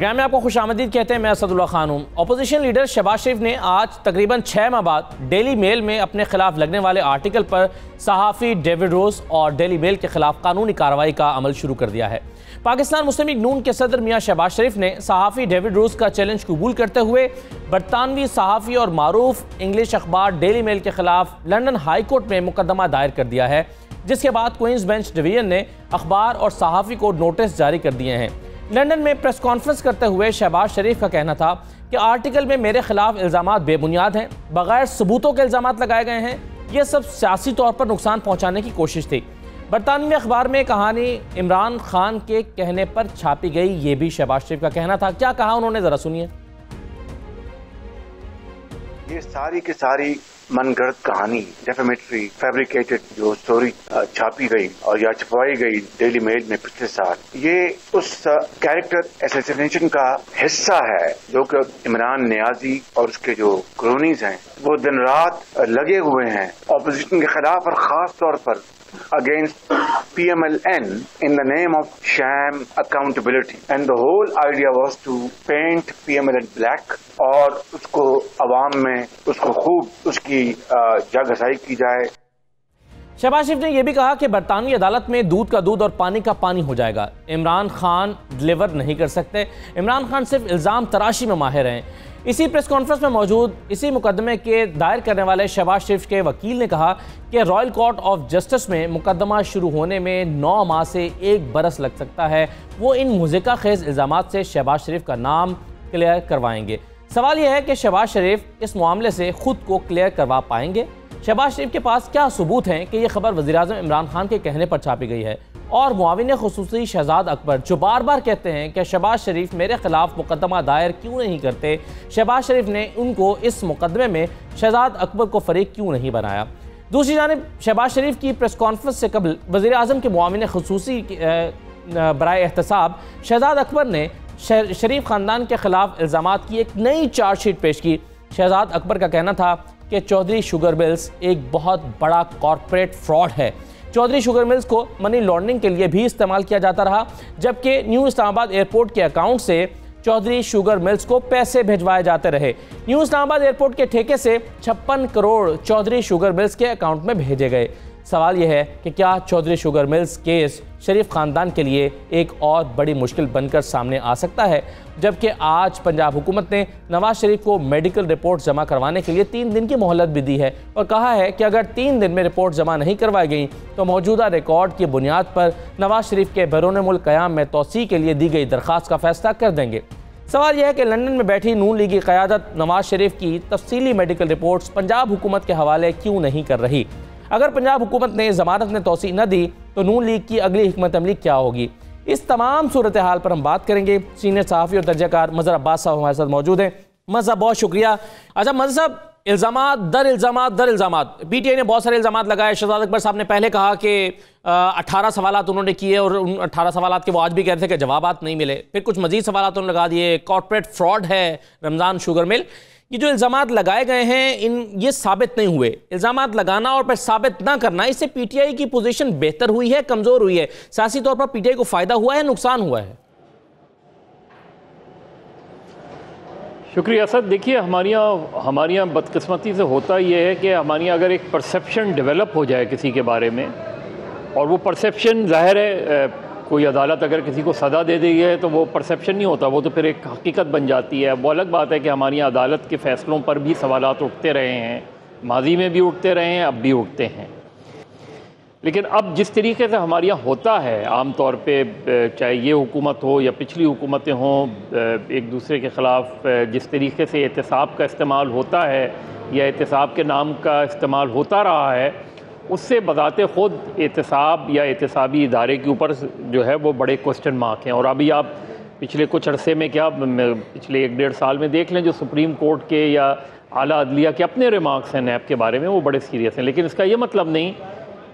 Programme میں آپ کو خوش آمدید کہتے ہیں، میں اسد اللہ خان ہوں۔ اپوزیشن لیڈر شہباز شریف نے آج تقریباً چھ ماہ بعد ڈیلی میل میں اپنے خلاف لگنے والے آرٹیکل پر صحافی ڈیوڈ روز اور ڈیلی میل کے خلاف قانونی کارروائی کا عمل شروع کر دیا ہے۔ پاکستان مسلم لیگ نون کے صدر میاں شہباز شریف نے صحافی ڈیوڈ روز کا چیلنج قبول کرتے ہوئے برطانوی صحافی اور معروف انگلش اخبار ڈیلی میل کے خلاف لنڈن ہائی کورٹ میں مقدمہ دائر کر دیا ہے، جس کے بعد کوئنز بینچ ڈویژن نے اخبار اور صحافی کو نوٹس جاری کر دیے ہیں۔ لنڈن میں پریس کانفرنس کرتے ہوئے شہباز شریف کا کہنا تھا کہ آرٹیکل میں میرے خلاف الزامات بے بنیاد ہیں، بغیر ثبوتوں کے الزامات لگائے گئے ہیں۔ یہ سب سیاسی طور پر نقصان پہنچانے کی کوشش تھی۔ برطانوی اخبار میں کہانی عمران خان کے کہنے پر چھاپی گئی، یہ بھی شہباز شریف کا کہنا تھا۔ کیا کہا انہوں نے؟ ذرا سنیے۔ یہ ساری کی ساری من گڑت کہانی ڈیفیمیٹری فیبریکیٹڈ جو سٹوری چھاپی گئی اور یا چھپوائی گئی ڈیلی میل میں پچھلے سال۔ یہ اس کیریکٹر ایسوسینیشن کا حصہ ہے جو کہ عمران نیازی اور اس کے جو کرونیز ہیں، وہ دن رات لگے ہوئے ہیں اپوزیشن کے خلاف اور خاص طور پر against P M L N in the name of shame accountability and the whole idea was to paint P M L N black اور اس کو عوام میں، اس کو خوب، اس کی جاگسائی کی جائے۔ شہباز شریف نے یہ بھی کہا کہ برطانوی عدالت میں دودھ کا دودھ اور پانی کا پانی ہو جائے گا۔ عمران خان ڈلیور نہیں کر سکتے۔ عمران خان صرف الزام تراشی میں ماہر ہیں۔ اسی پریس کانفرنس میں موجود اسی مقدمے کے دائر کرنے والے شہباز شریف کے وکیل نے کہا کہ رائل کورٹ آف جسٹس میں مقدمہ شروع ہونے میں نو ماہ سے ایک برس لگ سکتا ہے۔ وہ ان مذکہ خیز الزامات سے شہباز شریف کا نام کلیئر کروائیں گے۔ سوال یہ ہے کہ شہباز شریف اس معاملے سے خود کو کلیئر کروا پائیں گے؟ شہباز شریف کے پاس کیا ثبوت ہیں کہ یہ خبر وزیراعظم عمران خان کے کہنے پر چھاپی گئی ہے؟ اور معاون خصوصی شہزاد اکبر جو بار بار کہتے ہیں کہ شہباز شریف میرے خلاف مقدمہ دائر کیوں نہیں کرتے؟ شہباز شریف نے ان کو اس مقدمے میں شہزاد اکبر کو فریق کیوں نہیں بنایا؟ دوسری جانب، شہباز شریف کی پریس کانفرنس سے قبل وزیر اعظم کے معاون خصوصی برائے احتساب شہزاد اکبر نے شریف خاندان کے خلاف الزامات کی ایک نئی چارج شیٹ پیش کی۔ شہزاد اکبر کا کہنا تھا کہ چودھری شوگر ملز ایک بہت بڑا کارپوریٹ فراڈ ہے۔ چودھری شوگر ملز کو منی لانڈرنگ کے لیے بھی استعمال کیا جاتا رہا، جبکہ نیو اسلام آباد ایئرپورٹ کے اکاؤنٹ سے چودھری شوگر ملز کو پیسے بھیجوائے جاتے رہے۔ نیو اسلام آباد ایئرپورٹ کے ٹھیکے سے چھپن کروڑ چودھری شوگر ملز کے اکاؤنٹ میں بھیجے گئے۔ سوال یہ ہے کہ کیا Chaudhry sugar mills case Sharif خاندان کے لیے ایک اور بڑی مشکل بن کر سامنے آ سکتا ہے؟ جبکہ آج پنجاب حکومت نے نواز شریف کو میڈیکل رپورٹ جمع کروانے کے لیے تین دن کی مہلت بھی دی ہے اور کہا ہے کہ اگر تین دن میں رپورٹ جمع نہیں کروائی گئیں تو موجودہ ریکارڈ کی بنیاد پر نواز شریف کے بیرون ملک قیام میں توسیع کے لیے دی گئی درخواست کا فیصلہ کر دیں گے۔ سوال یہ ہے کہ لندن میں بیٹھی نون لیگی قیادت نواز شریف کی تفصیلی میڈیکل رپورٹس پنجاب حکومت کے حوالے کیوں نہیں کر رہی؟ اگر پنجاب حکومت نے ضمانت میں توسیع نہ دی تو نون لیگ کی اگلی حکمت عملی کیا ہوگی؟ اس تمام صورتحال پر ہم بات کریں گے۔ سینئر صحافی اور درجہ کار مظہر عباس صاحب ہمارے ساتھ موجود ہیں۔ مظہر، بہت شکریہ۔ اچھا مظہر صاحب، الزامات، در الزامات در الزامات۔ پی ٹی آئی نے بہت سارے الزامات لگائے۔ شہزاد اکبر صاحب نے پہلے کہا کہ اٹھارہ سوالات انہوں نے کیے اور ان اٹھارہ سوالات کے وہ آج بھی کہہ رہے تھے کہ جوابات نہیں ملے۔ پھر کچھ مزید سوالات انہوں نے لگا دیے۔ کارپوریٹ فراڈ ہے رمضان شوگر مل۔ یہ جو الزامات لگائے گئے ہیں، ان، یہ ثابت نہیں ہوئے۔ الزامات لگانا اور پھر ثابت نہ کرنا، اس سے پی ٹی آئی کی پوزیشن بہتر ہوئی ہے، کمزور ہوئی ہے۔ سیاسی طور پر پی ٹی آئی کو فائدہ ہوا ہے، نقصان ہوا ہے۔ شکریہ اسد دیکھیے، ہماری ہماری بدقسمتی سے ہوتا یہ ہے کہ ہماری اگر ایک پرسیپشن ڈیولپ ہو جائے کسی کے بارے میں، اور وہ پرسیپشن ظاہر ہے کوئی عدالت اگر کسی کو سزا دے دی ہے تو وہ پرسیپشن نہیں ہوتا، وہ تو پھر ایک حقیقت بن جاتی ہے۔ وہ الگ بات ہے کہ ہماری عدالت کے فیصلوں پر بھی سوالات اٹھتے رہے ہیں، ماضی میں بھی اٹھتے رہے ہیں، اب بھی اٹھتے ہیں۔ لیکن اب جس طریقے سے ہمارے یہاں ہوتا ہے، عام طور پہ چاہے یہ حکومت ہو یا پچھلی حکومتیں ہوں ایک دوسرے کے خلاف جس طریقے سے احتساب کا استعمال ہوتا ہے یا احتساب کے نام کا استعمال ہوتا رہا ہے اس سے بذات خود احتساب یا احتسابی ادارے کے اوپر جو ہے وہ بڑے کوشچن مارک ہیں۔ اور ابھی آپ پچھلے کچھ عرصے میں کیا پچھلے ایک ڈیڑھ سال میں دیکھ لیں جو سپریم کورٹ کے یا اعلیٰ عدلیہ کے اپنے ریمارکس ہیں نیب کے بارے میں، وہ بڑے سیریس ہیں۔ لیکن اس کا یہ مطلب نہیں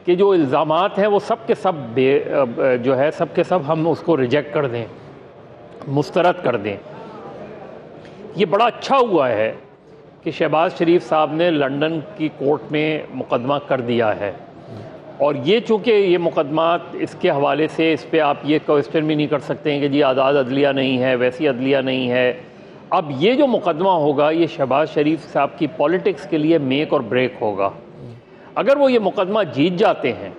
کہ جو الزامات ہیں وہ سب کے سب بے جو ہے سب کے سب ہم اس کو ریجیکٹ کر دیں، مسترد کر دیں۔ یہ بڑا اچھا ہوا ہے۔ کہ شہباز شریف صاحب نے لنڈن کی کورٹ میں مقدمہ کر دیا ہے۔ اور یہ چونکہ یہ مقدمات اس کے حوالے سے اس پہ آپ یہ کوشچن بھی نہیں کر سکتے ہیں کہ جی آزاد عدلیہ نہیں ہے، ویسی عدلیہ نہیں ہے۔ اب یہ جو مقدمہ ہوگا، یہ شہباز شریف صاحب کی پولیٹکس کے لیے میک اور بریک ہوگا۔ اگر وہ یہ مقدمہ جیت جاتے ہیں،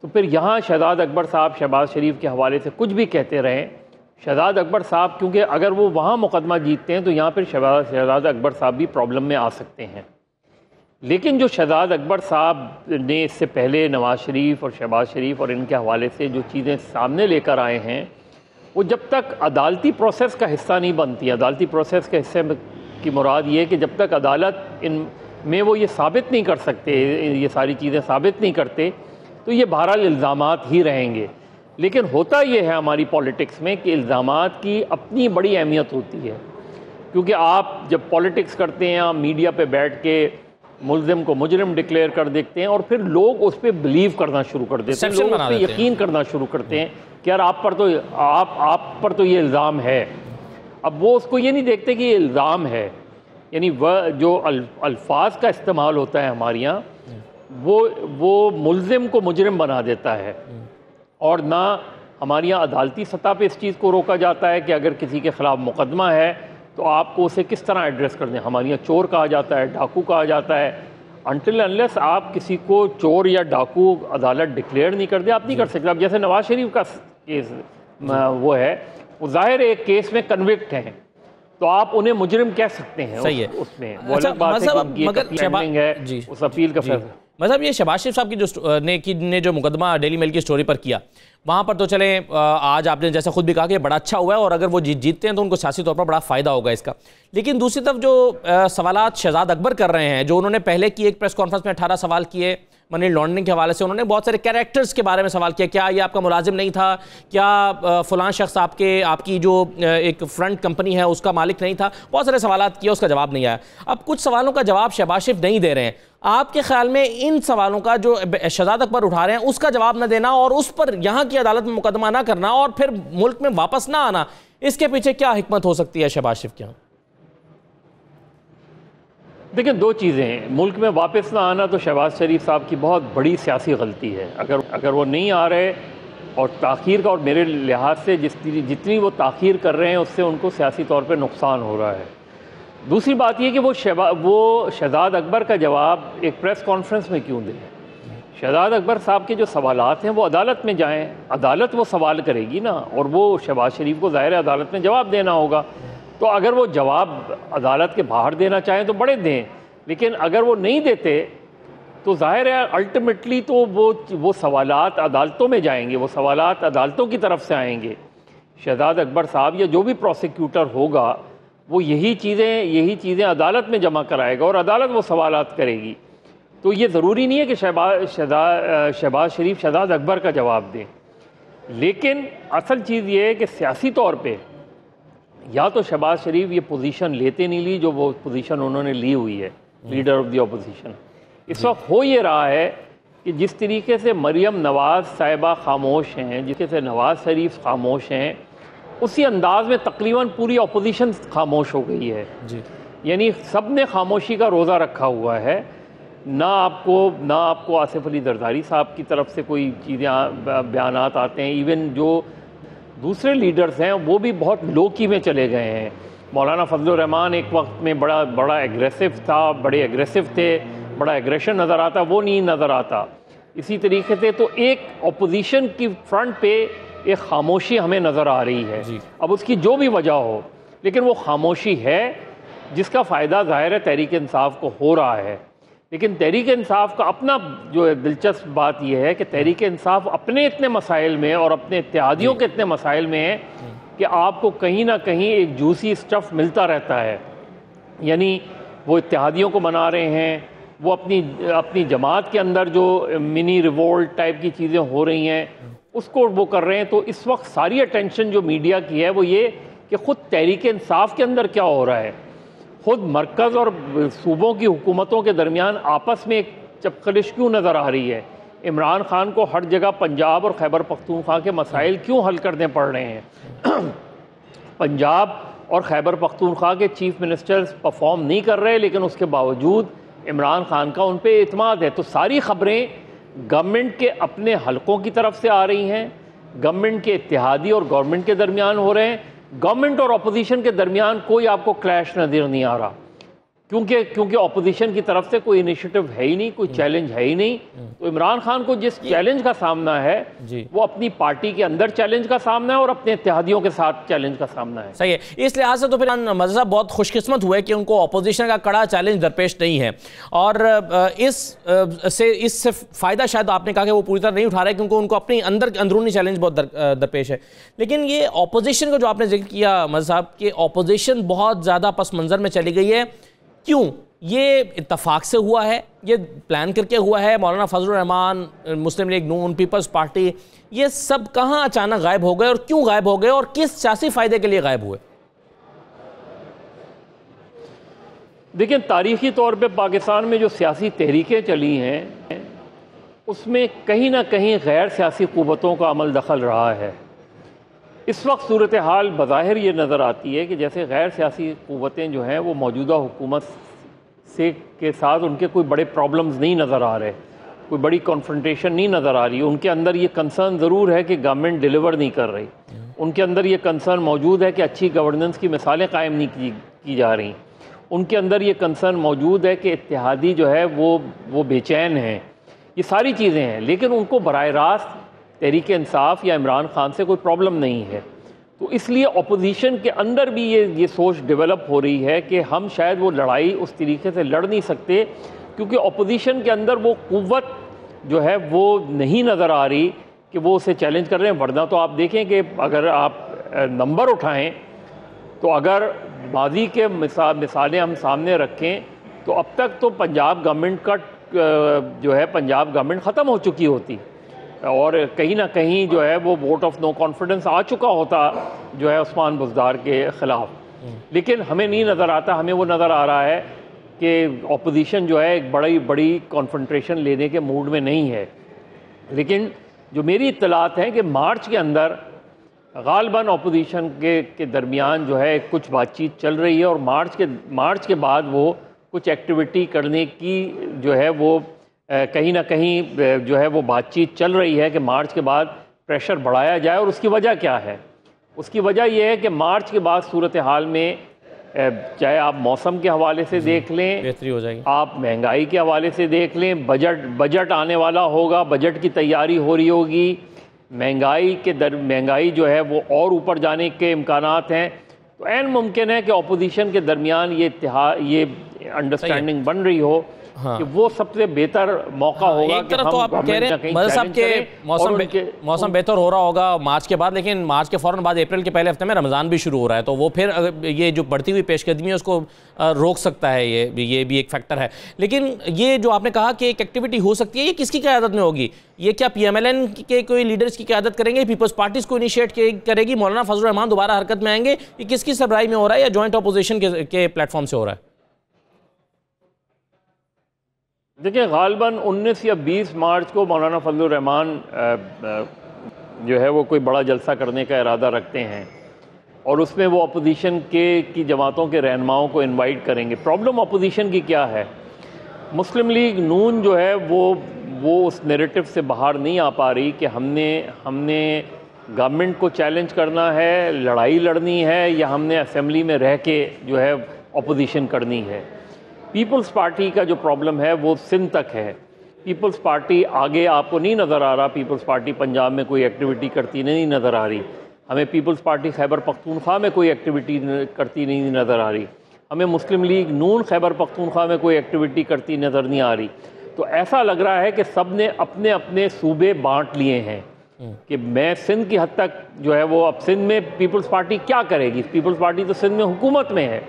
تو پھر یہاں شہزاد اکبر صاحب، شہباز شریف کے حوالے سے کچھ بھی کہتے رہیں شہزاد اکبر صاحب، کیونکہ اگر وہ وہاں مقدمہ جیتتے ہیں تو یہاں پھر شہزاد اکبر صاحب بھی پرابلم میں آ سکتے ہیں۔ لیکن جو شہزاد اکبر صاحب نے اس سے پہلے نواز شریف اور شہباز شریف اور ان کے حوالے سے جو چیزیں سامنے لے کر آئے ہیں، وہ جب تک عدالتی پروسیس کا حصہ نہیں بنتی، عدالتی پروسیس کے حصے کی مراد یہ ہے کہ جب تک عدالت ان میں وہ یہ ثابت نہیں کر سکتے، یہ ساری چیزیں ثابت نہیں کرتے، تو یہ بہرحال الزامات ہی رہیں گے۔ لیکن ہوتا یہ ہے ہماری پولیٹکس میں کہ الزامات کی اپنی بڑی اہمیت ہوتی ہے۔ کیونکہ آپ جب پولیٹکس کرتے ہیں آپ میڈیا پہ بیٹھ کے ملزم کو مجرم ڈکلیئر کر دیکھتے ہیں اور پھر لوگ اس پہ بلیو کرنا شروع کر دیتے ہیں لوگ اس پہ یقین کرنا شروع کرتے ہیں کہ یار آپ پر تو آپ آپ پر تو یہ الزام ہے۔ اب وہ اس کو یہ نہیں دیکھتے کہ یہ الزام ہے۔ یعنی وہ جو الفاظ کا استعمال ہوتا ہے ہمارے یہاں وہ وہ ملزم کو مجرم بنا دیتا ہے۔ اور نہ ہمارے یہاں عدالتی سطح پہ اس چیز کو روکا جاتا ہے کہ اگر کسی کے خلاف مقدمہ ہے تو آپ کو اسے کس طرح ایڈریس کر دیں؟ ہمارے یہاں چور کہا جاتا ہے ڈاکو کہا جاتا ہے۔ انٹل انلیس آپ کسی کو چور یا ڈاکو عدالت ڈکلیئر نہیں کر دیں آپ نہیں کر سکتے۔ اب جیسے نواز شریف کا کیس وہ ہے وہ ظاہر ایک کیس میں کنوکٹ ہیں۔ تو آپ انہیں مجرم کہہ سکتے ہیں۔ صحیح ہے۔ اس میں وہ الگ بات ہے کہ جی۔ اس اپیل کا جی۔ فیصلہ۔ مطلب یہ شہباز شریف صاحب کی جو نے نے جو مقدمہ ڈیلی میل کی سٹوری پر کیا، وہاں پر تو چلیں آج آپ نے جیسا خود بھی کہا کہ بڑا اچھا ہوا ہے اور اگر وہ جیت جیتتے ہیں تو ان کو سیاسی طور پر بڑا فائدہ ہوگا اس کا۔ لیکن دوسری طرف جو سوالات شہزاد اکبر کر رہے ہیں، جو انہوں نے پہلے کی ایک پریس کانفرنس میں اٹھارہ سوال کیے منی لانڈرنگ کے حوالے سے انہوں نے بہت سارے کیریکٹرز کے بارے میں سوال کیا کیا یہ آپ کا ملازم نہیں تھا؟ کیا فلان شخص آپ کے آپ کی جو ایک فرنٹ کمپنی ہے، اس کا مالک نہیں تھا؟ بہت سارے سوالات کیا اس کا جواب نہیں آیا۔ اب کچھ سوالوں کا جواب شہباز شریف نہیں دے رہے ہیں۔ آپ کے خیال میں ان سوالوں کا جو شہزاد اکبر اٹھا رہے ہیں، اس کا جواب نہ دینا اور اس پر یہاں کی عدالت میں مقدمہ نہ کرنا اور پھر ملک میں واپس نہ آنا، اس کے پیچھے کیا حکمت ہو سکتی ہے شہباز شریف کیا ہاں؟ دیکھیں، دو چیزیں ہیں۔ ملک میں واپس نہ آنا تو شہباز شریف صاحب کی بہت بڑی سیاسی غلطی ہے۔ اگر اگر وہ نہیں آ رہے اور تاخیر کا اور میرے لحاظ سے جس جتنی وہ تاخیر کر رہے ہیں، اس سے ان کو سیاسی طور پہ نقصان ہو رہا ہے۔ دوسری بات یہ کہ وہ شہبا، وہ شہزاد اکبر کا جواب ایک پریس کانفرنس میں کیوں دیں شہزاد اکبر صاحب کے جو سوالات ہیں وہ عدالت میں جائیں، عدالت وہ سوال کرے گی نا، اور وہ شہباز شریف کو ظاہر عدالت میں جواب دینا ہوگا۔ تو اگر وہ جواب عدالت کے باہر دینا چاہیں تو بڑے دیں، لیکن اگر وہ نہیں دیتے تو ظاہر ہے الٹیمیٹلی تو وہ وہ سوالات عدالتوں میں جائیں گے، وہ سوالات عدالتوں کی طرف سے آئیں گے۔ شہزاد اکبر صاحب یا جو بھی پروسیکیوٹر ہوگا وہ یہی چیزیں یہی چیزیں عدالت میں جمع کرائے گا اور عدالت وہ سوالات کرے گی۔ تو یہ ضروری نہیں ہے کہ شہباز شہباز شریف، شہزاد اکبر کا جواب دیں۔ لیکن اصل چیز یہ ہے کہ سیاسی طور پہ یا تو شہباز شریف یہ پوزیشن لیتے نہیں لی، جو وہ پوزیشن انہوں نے لی ہوئی ہے لیڈر آف دی اپوزیشن اس وقت ہو یہ رہا ہے کہ جس طریقے سے مریم نواز صاحبہ خاموش ہیں، جس طریقے سے نواز شریف خاموش ہیں اسی انداز میں تقریباً پوری اپوزیشن خاموش ہو گئی ہے۔ جی۔ یعنی سب نے خاموشی کا روزہ رکھا ہوا ہے۔ نہ آپ کو نہ آپ کو آصف علی درداری صاحب کی طرف سے کوئی چیزیں بیانات آتے ہیں۔ ایون جو دوسرے لیڈرز ہیں وہ بھی بہت لوکی میں چلے گئے ہیں۔ مولانا فضل الرحمان ایک وقت میں بڑا بڑا ایگریسو تھا بڑے ایگریسو تھے بڑا ایگریشن نظر آتا وہ نہیں نظر آتا۔ اسی طریقے سے تو ایک اپوزیشن کی فرنٹ پہ ایک خاموشی ہمیں نظر آ رہی ہے۔ جی۔ اب اس کی جو بھی وجہ ہو لیکن وہ خاموشی ہے جس کا فائدہ ظاہر ہے تحریک انصاف کو ہو رہا ہے۔ لیکن تحریک انصاف کا اپنا جو دلچسپ بات یہ ہے کہ تحریک انصاف اپنے اتنے مسائل میں اور اپنے اتحادیوں جی۔ کے اتنے مسائل میں ہے کہ آپ کو کہیں نہ کہیں ایک جوسی سٹف ملتا رہتا ہے۔ یعنی وہ اتحادیوں کو منا رہے ہیں وہ اپنی اپنی جماعت کے اندر جو منی ریوولٹ ٹائپ کی چیزیں ہو رہی ہیں اس کو وہ کر رہے ہیں، تو اس وقت ساری اٹینشن جو میڈیا کی ہے وہ یہ کہ خود تحریک انصاف کے اندر کیا ہو رہا ہے۔ خود مرکز اور صوبوں کی حکومتوں کے درمیان آپس میں ایک چپکلش کیوں نظر آ رہی ہے؟ عمران خان کو ہر جگہ پنجاب اور خیبر پختونخوا کے مسائل کیوں حل کرنے پڑ رہے ہیں؟ پنجاب اور خیبر پختونخوا کے چیف منسٹرز پرفارم نہیں کر رہے، لیکن اس کے باوجود عمران خان کا ان پہ اعتماد ہے۔ تو ساری خبریں گورنمنٹ کے اپنے حلقوں کی طرف سے آ رہی ہیں گورنمنٹ کے اتحادی اور گورنمنٹ کے درمیان ہو رہے ہیں گورنمنٹ اور اپوزیشن کے درمیان کوئی آپ کو کلیش نظر نہیں آ رہا۔ کیونکہ کیونکہ اپوزیشن کی طرف سے کوئی انیشیٹو ہے ہی نہیں کوئی چیلنج ہے ہی نہیں۔ تو عمران خان کو جس چیلنج کا سامنا ہے جی۔ وہ اپنی پارٹی کے اندر چیلنج کا سامنا ہے اور اپنے اتحادیوں کے ساتھ چیلنج کا سامنا ہے۔ صحیح ہے۔ اس لحاظ سے تو پھر مذہب بہت خوش قسمت ہوئے کہ ان کو اپوزیشن کا کڑا چیلنج درپیش نہیں ہے۔ اور اس سے اس سے فائدہ شاید آپ نے کہا کہ وہ پوری طرح نہیں اٹھا رہے کیونکہ ان کو اپنی اندر اندرونی چیلنج بہت درپیش ہے۔ لیکن یہ اپوزیشن کا جو آپ نے ذکر کیا مذہب کہ اپوزیشن بہت زیادہ پس منظر میں چلی گئی ہے۔ کیوں؟ یہ اتفاق سے ہوا ہے، یہ پلان کر کے ہوا ہے، Maulana Fazl ur-Rehman Muslim League, Noon, Peoples Party, یہ سب کہاں اچانک غائب ہو گئے اور کیوں غائب ہو گئے اور کس سیاسی فائدے کے لیے غائب ہوئے؟ دیکھیں، تاریخی طور پہ پاکستان میں جو سیاسی تحریکیں چلی ہیں، اس میں کہیں نہ کہیں غیر سیاسی قوتوں کا عمل دخل رہا ہے۔ اس وقت صورتحال بظاہر یہ نظر آتی ہے کہ جیسے غیر سیاسی قوتیں جو ہیں وہ موجودہ حکومت سے کے ساتھ ان کے کوئی بڑے پرابلمز نہیں نظر آ رہے، کوئی بڑی کنفرنٹیشن نہیں نظر آ رہی، ان کے اندر یہ کنسرن ضرور ہے کہ گورنمنٹ ڈیلیور نہیں کر رہی۔ ان کے اندر یہ کنسرن موجود ہے کہ اچھی گورننس کی مثالیں قائم نہیں کی کی جا رہی۔ ان کے اندر یہ کنسرن موجود ہے کہ اتحادی جو ہے وہ وہ بے چین ہیں۔ یہ ساری چیزیں ہیں، لیکن ان کو براہ راست تحریک انصاف یا عمران خان سے کوئی پرابلم نہیں ہے۔ تو اس لیے اپوزیشن کے اندر بھی یہ یہ سوچ ڈیولپ ہو رہی ہے کہ ہم شاید وہ لڑائی اس طریقے سے لڑ نہیں سکتے، کیونکہ اپوزیشن کے اندر وہ قوت جو ہے وہ نہیں نظر آ رہی کہ وہ اسے چیلنج کر رہے ہیں۔ ورنہ تو آپ دیکھیں کہ اگر آپ نمبر اٹھائیں تو اگر ماضی کے مثالیں ہم سامنے رکھیں تو اب تک تو پنجاب گورنمنٹ کا جو ہے پنجاب گورنمنٹ ختم ہو چکی ہوتی۔ اور کہیں نہ کہیں جو ہے وہ ووٹ آف نو کانفیڈنس آ چکا ہوتا جو ہے عثمان بزدار کے خلاف۔ لیکن ہمیں نہیں نظر آتا، ہمیں وہ نظر آ رہا ہے کہ اپوزیشن جو ہے ایک بڑی بڑی کانفنٹریشن لینے کے موڈ میں نہیں ہے۔ لیکن جو میری اطلاعات ہیں کہ مارچ کے اندر غالباً اپوزیشن کے کے درمیان جو ہے کچھ بات چیت چل رہی ہے اور مارچ کے مارچ کے بعد وہ کچھ ایکٹیویٹی کرنے کی جو ہے وہ کہیں نہ کہیں جو ہے وہ بات چیت چل رہی ہے کہ مارچ کے بعد پریشر بڑھایا جائے اور اس کی وجہ کیا ہے؟ اس کی وجہ یہ ہے کہ مارچ کے بعد صورتحال میں چاہے آپ موسم کے حوالے سے دیکھ لیں بہتری ہو جائے گی۔ آپ مہنگائی کے حوالے سے دیکھ لیں بجٹ بجٹ آنے والا ہوگا بجٹ کی تیاری ہو رہی ہوگی۔ مہنگائی کے در مہنگائی جو ہے وہ اور اوپر جانے کے امکانات ہیں۔ تو عین ممکن ہے کہ اپوزیشن کے درمیان یہ اتحاد یہ انڈرسٹینڈنگ بن رہی ہو۔ کہ وہ سب سے بہتر موقع ہاں، ہوگا ایک طرف تو آپ کہہ رہے ہیں مدر صاحب کے موسم بہتر ہو رہا ہوگا مارچ کے بعد لیکن مارچ کے فوراں بعد اپریل کے پہلے ہفتے میں رمضان بھی شروع ہو رہا ہے تو وہ پھر یہ جو بڑھتی ہوئی پیش قدمی ہے اس کو روک سکتا ہے یہ یہ بھی ایک فیکٹر ہے۔ لیکن یہ جو آپ نے کہا کہ ایک ایکٹیویٹی ہو سکتی ہے یہ کس کی قیادت میں ہوگی؟ یہ کیا پی ایم ایل این کے کوئی لیڈرز کی قیادت کریں گے؟ پیپلز پارٹیز کو انیشیٹ کرے گی؟ مولانا فضل الرحمان دوبارہ حرکت میں آئیں گے؟ یہ کس کی سربراہی میں ہو رہا ہے یا جوائنٹ اپوزیشن کے پلیٹ فارم سے ہو رہا ہے؟ دیکھیں، غالباً انیس یا بیس مارچ کو مولانا فضل الرحمان جو ہے وہ کوئی بڑا جلسہ کرنے کا ارادہ رکھتے ہیں اور اس میں وہ اپوزیشن کے، کی جماعتوں کے رہنماؤں کو انوائٹ کریں گے۔ پرابلم اپوزیشن کی کیا ہے؟ مسلم لیگ نون جو ہے وہ وہ اس نیریٹو سے باہر نہیں آ پا رہی کہ ہم نے ہم نے گورنمنٹ کو چیلنج کرنا ہے، لڑائی لڑنی ہے یا ہم نے اسمبلی میں رہ کے جو ہے اپوزیشن کرنی ہے۔ پیپلز پارٹی کا جو پرابلم ہے وہ سندھ تک ہے۔ پیپلز پارٹی آگے آپ کو نہیں نظر آ رہا۔ پیپلز پارٹی پنجاب میں کوئی ایکٹیویٹی کرتی نہیں نظر آ رہی۔ ہمیں پیپلز پارٹی خیبر پختونخوا میں کوئی ایکٹیویٹی کرتی نہیں نظر آ رہی۔ ہمیں مسلم لیگ نون خیبر پختونخوا میں کوئی ایکٹیویٹی کرتی نظر نہیں آ رہی۔ تو ایسا لگ رہا ہے کہ سب نے اپنے اپنے صوبے بانٹ لیے ہیں کہ میں سندھ کی حد تک جو ہے وہ اب سندھ میں پیپلز پارٹی کیا کرے گی؟ پیپلز پارٹی تو سندھ میں حکومت میں ہے۔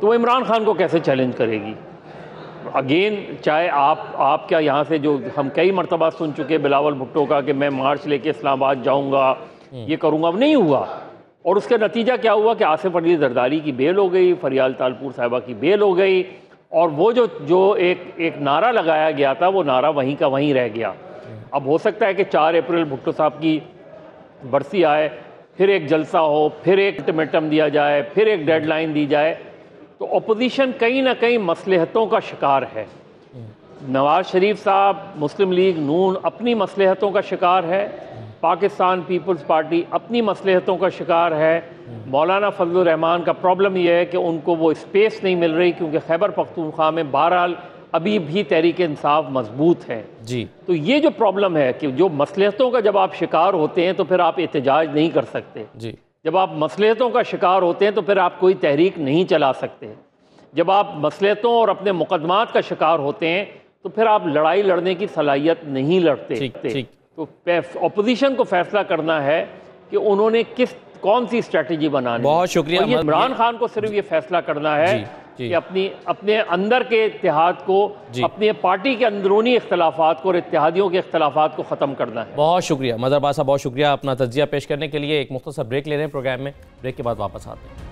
تو وہ عمران خان کو کیسے چیلنج کرے گی؟ اگین چاہے آپ آپ کیا یہاں سے جو ہم کئی مرتبہ سن چکے بلاول بھٹو کا کہ میں مارچ لے کے اسلام آباد جاؤں گا یہ کروں گا اب نہیں ہوا۔ اور اس کا نتیجہ کیا ہوا کہ آصف علی زرداری کی بیل ہو گئی فریال تالپور صاحبہ کی بیل ہو گئی اور وہ جو جو ایک ایک نعرہ لگایا گیا تھا وہ نعرہ وہیں کا وہیں رہ گیا۔ اب ہو سکتا ہے کہ چار اپریل بھٹو صاحب کی برسی آئے پھر ایک جلسہ ہو پھر ایک الٹیمیٹم دیا جائے پھر ایک ڈیڈ لائن دی جائے۔ تو اپوزیشن کہیں نہ کہیں مصلحتوں کا شکار ہے۔ نواز شریف صاحب مسلم لیگ نون اپنی مصلحتوں کا شکار ہے۔ پاکستان پیپلز پارٹی اپنی مصلحتوں کا شکار ہے۔ مولانا فضل الرحمان کا پرابلم یہ ہے کہ ان کو وہ اسپیس نہیں مل رہی کیونکہ خیبر پختونخوا میں بہرحال ابھی بھی تحریک انصاف مضبوط ہے۔ جی۔ تو یہ جو پرابلم ہے کہ جو مصلحتوں کا جب آپ شکار ہوتے ہیں تو پھر آپ احتجاج نہیں کر سکتے۔ جی۔ جب آپ مصلحتوں کا شکار ہوتے ہیں تو پھر آپ کوئی تحریک نہیں چلا سکتے جب آپ مصلحتوں اور اپنے مقدمات کا شکار ہوتے ہیں تو پھر آپ لڑائی لڑنے کی صلاحیت نہیں لڑتے تو اپوزیشن کو فیصلہ کرنا ہے کہ انہوں نے کس کون سی اسٹریٹجی بنانی بہت شکریہ۔ عمران خان کو صرف یہ فیصلہ کرنا ہے جی۔ کہ اپنی اپنے اندر کے اتحاد کو جی۔ اپنے پارٹی کے اندرونی اختلافات کو اور اتحادیوں کے اختلافات کو ختم کرنا ہے۔ بہت شکریہ۔ مدر باسا بہت شکریہ اپنا تجزیہ پیش کرنے کے لیے۔ ایک مختصر بریک لے رہے ہیں پروگرام میں۔ بریک کے بعد واپس آتے ہیں۔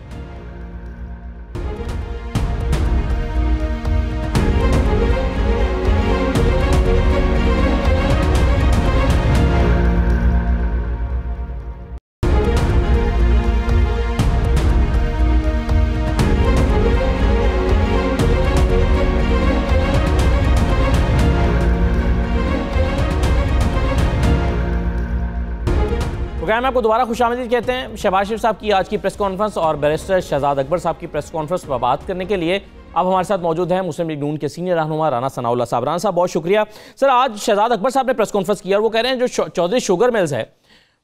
پروگرام میں آپ کو دوبارہ خوش آمدید کہتے ہیں۔ شہباز شریف صاحب کی آج کی پریس کانفرنس اور بیرسٹر شہزاد اکبر صاحب کی پریس کانفرنس پر بات کرنے کے لیے اب ہمارے ساتھ موجود ہیں مسلم لیگ نون کے سینئر رہنما رانا ثناء اللہ صاحب۔ رانا صاحب، بہت شکریہ۔ سر، آج شہزاد اکبر صاحب نے پریس کانفرنس کی اور وہ کہہ رہے ہیں، جو چودھری شوگر ملز ہے،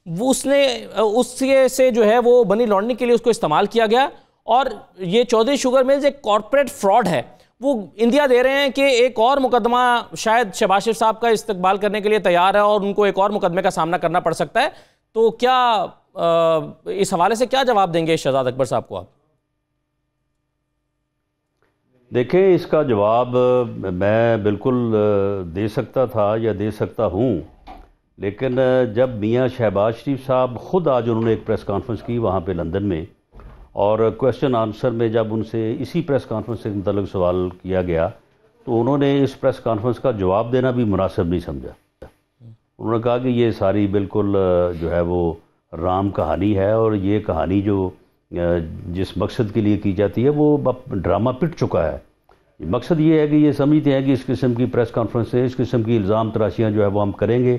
وہ اس نے، اس سے جو ہے وہ منی لانڈرنگ کے لیے اس کو استعمال کیا گیا اور یہ چودھری شوگر ملز ایک کارپوریٹ فراڈ ہے۔ وہ انڈیا دے رہے ہیں کہ ایک اور مقدمہ شاید شہباز شریف صاحب کا استقبال کرنے کے لیے تیار ہے اور ان کو ایک اور مقدمے کا سامنا کرنا پڑ سکتا ہے۔ تو کیا اس حوالے سے کیا جواب دیں گے شہزاد اکبر صاحب کو آپ؟ دیکھیں، اس کا جواب میں بالکل دے سکتا تھا یا دے سکتا ہوں، لیکن جب میاں شہباز شریف صاحب خود آج انہوں نے ایک پریس کانفرنس کی وہاں پہ لندن میں، اور کوشچن آنسر میں جب ان سے اسی پریس کانفرنس سے متعلق سوال کیا گیا، تو انہوں نے اس پریس کانفرنس کا جواب دینا بھی مناسب نہیں سمجھا۔ انہوں نے کہا کہ یہ ساری بالکل جو ہے وہ رام کہانی ہے اور یہ کہانی جو جس مقصد کے لیے کی جاتی ہے، وہ ڈرامہ پٹ چکا ہے۔ مقصد یہ ہے کہ یہ سمجھتے ہیں کہ اس قسم کی پریس کانفرنس سے، اس قسم کی الزام تراشیاں جو ہے وہ ہم کریں گے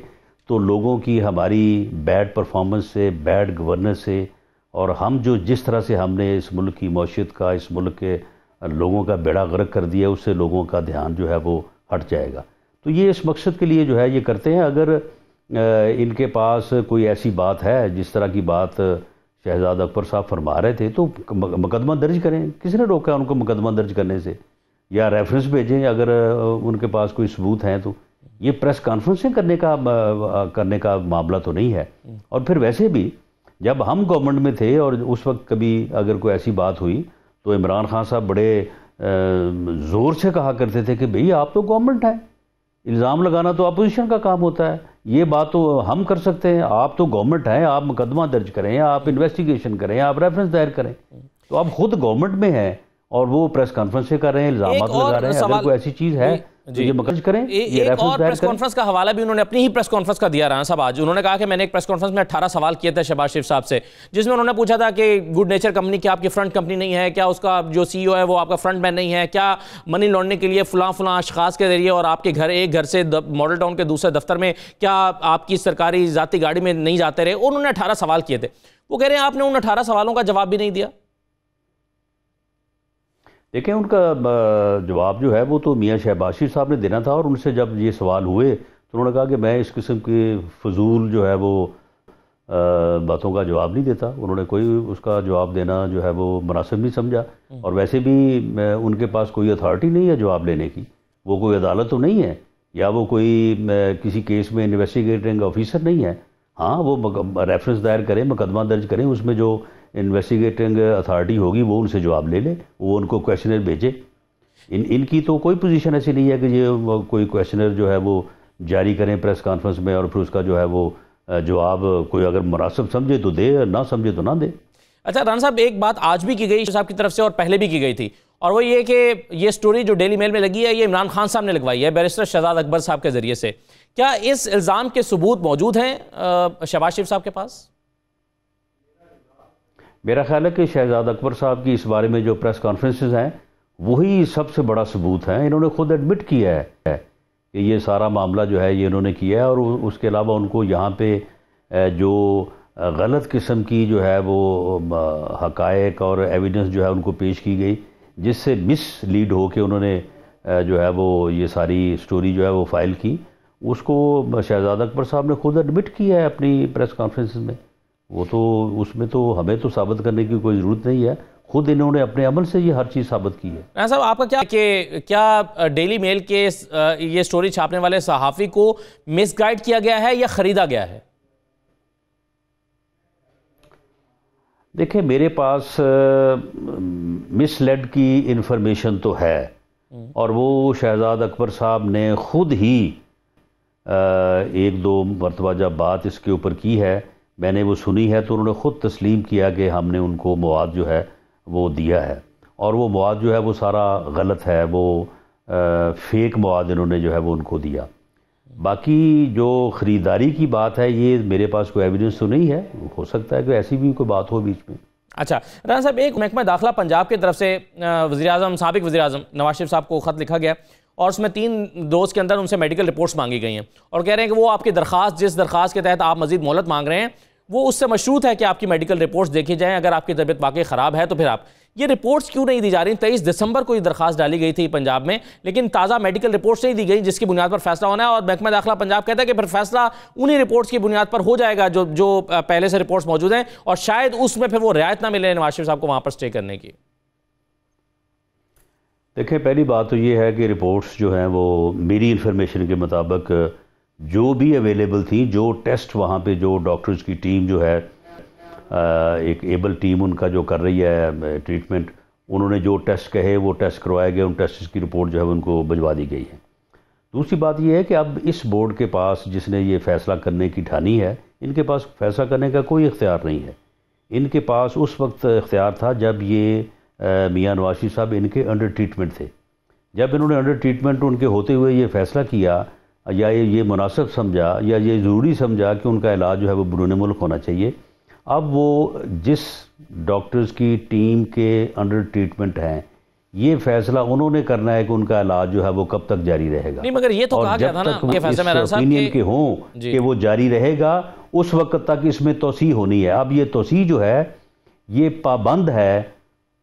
تو لوگوں کی ہماری بیڈ پرفارمنس سے، بیڈ گورننس سے اور ہم جو جس طرح سے ہم نے اس ملک کی معیشت کا، اس ملک کے لوگوں کا بیڑا غرق کر دیا، اس سے لوگوں کا دھیان جو ہے وہ ہٹ جائے گا۔ تو یہ اس مقصد کے لیے جو ہے یہ کرتے ہیں۔ اگر ان کے پاس کوئی ایسی بات ہے جس طرح کی بات شہزاد اکبر صاحب فرما رہے تھے، تو مقدمہ درج کریں۔ کس نے روکا ان کو مقدمہ درج کرنے سے؟ یا ریفرنس بھیجیں اگر ان کے پاس کوئی ثبوت ہیں تو۔ یہ پریس کانفرنسیں کرنے کا کرنے کا معاملہ تو نہیں ہے۔ اور پھر ویسے بھی جب ہم گورنمنٹ میں تھے اور اس وقت کبھی اگر کوئی ایسی بات ہوئی تو عمران خان صاحب بڑے زور سے کہا کرتے تھے کہ بھئی آپ تو گورنمنٹ ہیں۔ الزام لگانا تو اپوزیشن کا کام ہوتا ہے۔ یہ بات تو ہم کر سکتے ہیں۔ آپ تو گورنمنٹ ہیں آپ مقدمہ درج کریں آپ انویسٹیگیشن کریں آپ ریفرنس دائر کریں۔ تو آپ خود گورنمنٹ میں ہیں اور وہ پریس کانفرنس سے کر رہے ہیں الزامات لگا رہے ہیں۔ اگر کوئی ایسی چیز ہے جی۔ یہ کریں ایک اور پریس کانفرنس کا حوالہ بھی انہوں نے اپنی ہی پریس کانفرنس کا دیا رہا صاحب آج۔ انہوں نے کہا کہ میں نے ایک پریس کانفرنس میں اٹھارہ سوال کیے تھے شہباز شریف صاحب سے جس میں انہوں نے پوچھا تھا کہ گڈ نیچر کمپنی کیا آپ کی فرنٹ کمپنی نہیں ہے کیا اس کا جو سی او ہے وہ آپ کا فرنٹ مین نہیں ہے؟ کیا منی لانڈرنگ کے لیے فلاں فلاں اشخاص کے ذریعے اور آپ کے گھر ایک گھر سے ماڈل ٹاؤن کے دوسرے دفتر میں کیا آپ کی سرکاری ذاتی گاڑی میں نہیں جاتے رہے؟ انہوں نے اٹھارہ سوال کیے تھے۔ وہ کہہ رہے ہیں آپ نے ان اٹھارہ سوالوں کا جواب بھی نہیں دیا۔ دیکھیں ان کا جواب جو ہے وہ تو میاں شہباشی صاحب نے دینا تھا اور ان سے جب یہ سوال ہوئے تو انہوں نے کہا کہ میں اس قسم کی فضول جو ہے وہ باتوں کا جواب نہیں دیتا۔ انہوں نے کوئی اس کا جواب دینا جو ہے وہ مناسب نہیں سمجھا۔ اور ویسے بھی ان کے پاس کوئی اتھارٹی نہیں ہے جواب لینے کی۔ وہ کوئی عدالت تو نہیں ہے۔ یا وہ کوئی کسی کیس میں انویسٹیگیٹنگ آفیسر نہیں ہے۔ ہاں وہ ریفرنس دائر کریں مقدمہ درج کریں اس میں جو انویسٹیگیٹنگ اتھارٹی ہوگی، وہ ان سے جواب لے لے، وہ ان کو کویشنر بھیجے۔ ان ان کی تو کوئی پوزیشن ایسی نہیں ہے کہ یہ کوئی کویشنر جو ہے وہ جاری کریں پریس کانفرنس میں اور پھر اس کا جو ہے وہ جواب کوئی اگر مناسب سمجھے تو دے، نہ سمجھے تو نہ دے۔ اچھا رانا صاحب، ایک بات آج بھی کی گئی صاحب کی طرف سے اور پہلے بھی کی گئی تھی۔ اور وہ یہ کہ یہ سٹوری جو ڈیلی میل میں لگی ہے، یہ عمران خان صاحب نے لگوائی ہے بیرسٹر شہزاد اکبر صاحب کے ذریعے سے۔ کیا اس الزام کے ثبوت موجود ہیں شہباز شریف صاحب کے پاس؟ میرا خیال ہے کہ شہزاد اکبر صاحب کی اس بارے میں جو پریس کانفرنسز ہیں، وہی سب سے بڑا ثبوت ہیں۔ انہوں نے خود ایڈمٹ کیا ہے کہ یہ سارا معاملہ جو ہے، یہ انہوں نے کیا ہے اور اس کے علاوہ ان کو یہاں پہ جو غلط قسم کی جو ہے وہ حقائق اور ایویڈنس جو ہے ان کو پیش کی گئی، جس سے مس لیڈ ہو کے انہوں نے جو ہے وہ یہ ساری سٹوری جو ہے وہ فائل کی۔ اس کو شہزاد اکبر صاحب نے خود ایڈمٹ کیا ہے اپنی پریس کانفرنس میں۔ وہ تو اس میں تو ہمیں تو ثابت کرنے کی کوئی ضرورت نہیں ہے۔ خود انہوں نے اپنے عمل سے یہ ہر چیز ثابت کی ہے۔ صاحب آپ کا کیا کہ کیا ڈیلی میل کے یہ سٹوری چھاپنے والے صحافی کو مس گائیڈ کیا گیا ہے یا خریدا گیا ہے؟ دیکھیں میرے پاس مس لیڈ کی انفارمیشن تو ہے۔ اور وہ شہزاد اکبر صاحب نے خود ہی ایک دو مرتبہ جب بات اس کے اوپر کی ہے میں نے وہ سنی ہے تو انہوں نے خود تسلیم کیا کہ ہم نے ان کو مواد جو ہے وہ دیا ہے۔ اور وہ مواد جو ہے وہ سارا غلط ہے، وہ فیک مواد انہوں نے جو ہے وہ ان کو دیا۔ باقی جو خریداری کی بات ہے، یہ میرے پاس کوئی ایویڈنس تو نہیں ہے۔ ہو سکتا ہے کہ ایسی بھی کوئی بات ہو بیچ میں۔ اچھا رانا صاحب، ایک محکمہ داخلہ پنجاب کی طرف سے وزیر اعظم سابق وزیر اعظم نواز شریف صاحب کو خط لکھا گیا۔ اور اس میں تین دوست کے اندر ان سے میڈیکل رپورٹس مانگی گئی ہیں اور کہہ رہے ہیں کہ وہ آپ کی درخواست، جس درخواست کے تحت آپ مزید مہلت مانگ رہے ہیں، وہ اس سے مشروط ہے کہ آپ کی میڈیکل رپورٹس دیکھی جائیں۔ اگر آپ کی طبیعت واقعی خراب ہے تو پھر آپ، یہ رپورٹس کیوں نہیں دی جا رہی؟ تیئیس دسمبر کو یہ درخواست ڈالی گئی تھی پنجاب میں، لیکن تازہ میڈیکل رپورٹس نہیں دی گئی، جس کی بنیاد پر فیصلہ ہونا ہے۔ اور محکمہ داخلہ پنجاب کہتا ہے کہ پھر فیصلہ انہی رپورٹس کی بنیاد پر ہو جائے گا جو جو پہلے سے رپورٹس موجود ہیں۔ اور شاید اس میں پھر وہ رعایت نہ ملے نواز شریف صاحب کو وہاں پر سٹے کرنے کی۔ دیکھیں، پہلی بات تو یہ ہے کہ رپورٹس جو ہیں وہ میری انفارمیشن کے مطابق جو بھی اویلیبل تھیں، جو ٹیسٹ وہاں پہ جو ڈاکٹرز کی ٹیم جو ہے ایک ایبل ٹیم ان کا جو کر رہی ہے ٹریٹمنٹ انہوں نے جو ٹیسٹ کہے، وہ ٹیسٹ کروائے گئے ان ٹیسٹ کی رپورٹ جو ہے ان کو بھجوا دی گئی ہے۔ دوسری بات یہ ہے کہ اب اس بورڈ کے پاس جس نے یہ فیصلہ کرنے کی ٹھانی ہے، ان کے پاس فیصلہ کرنے کا کوئی اختیار نہیں ہے۔ ان کے پاس اس وقت اختیار تھا جب یہ میاں نوازی صاحب ان کے انڈر ٹریٹمنٹ تھے۔ جب انہوں نے انڈر ٹریٹمنٹ ان کے ہوتے ہوئے یہ فیصلہ کیا یا یہ مناسب سمجھا یا یہ ضروری سمجھا کہ ان کا علاج جو ہے وہ برون ملک ہونا چاہیے۔ اب وہ جس ڈاکٹرز کی ٹیم کے انڈر ٹریٹمنٹ ہیں یہ فیصلہ انہوں نے کرنا ہے کہ ان کا علاج جو ہے وہ کب تک جاری رہے گا۔ نہیں مگر یہ تو کہا گیا تھا نا کہ فیصلہ کے ہوں جی۔ کہ وہ جاری رہے گا اس وقت تک اس میں توسیع ہونی ہے۔ اب یہ توسیع جو ہے یہ پابند ہے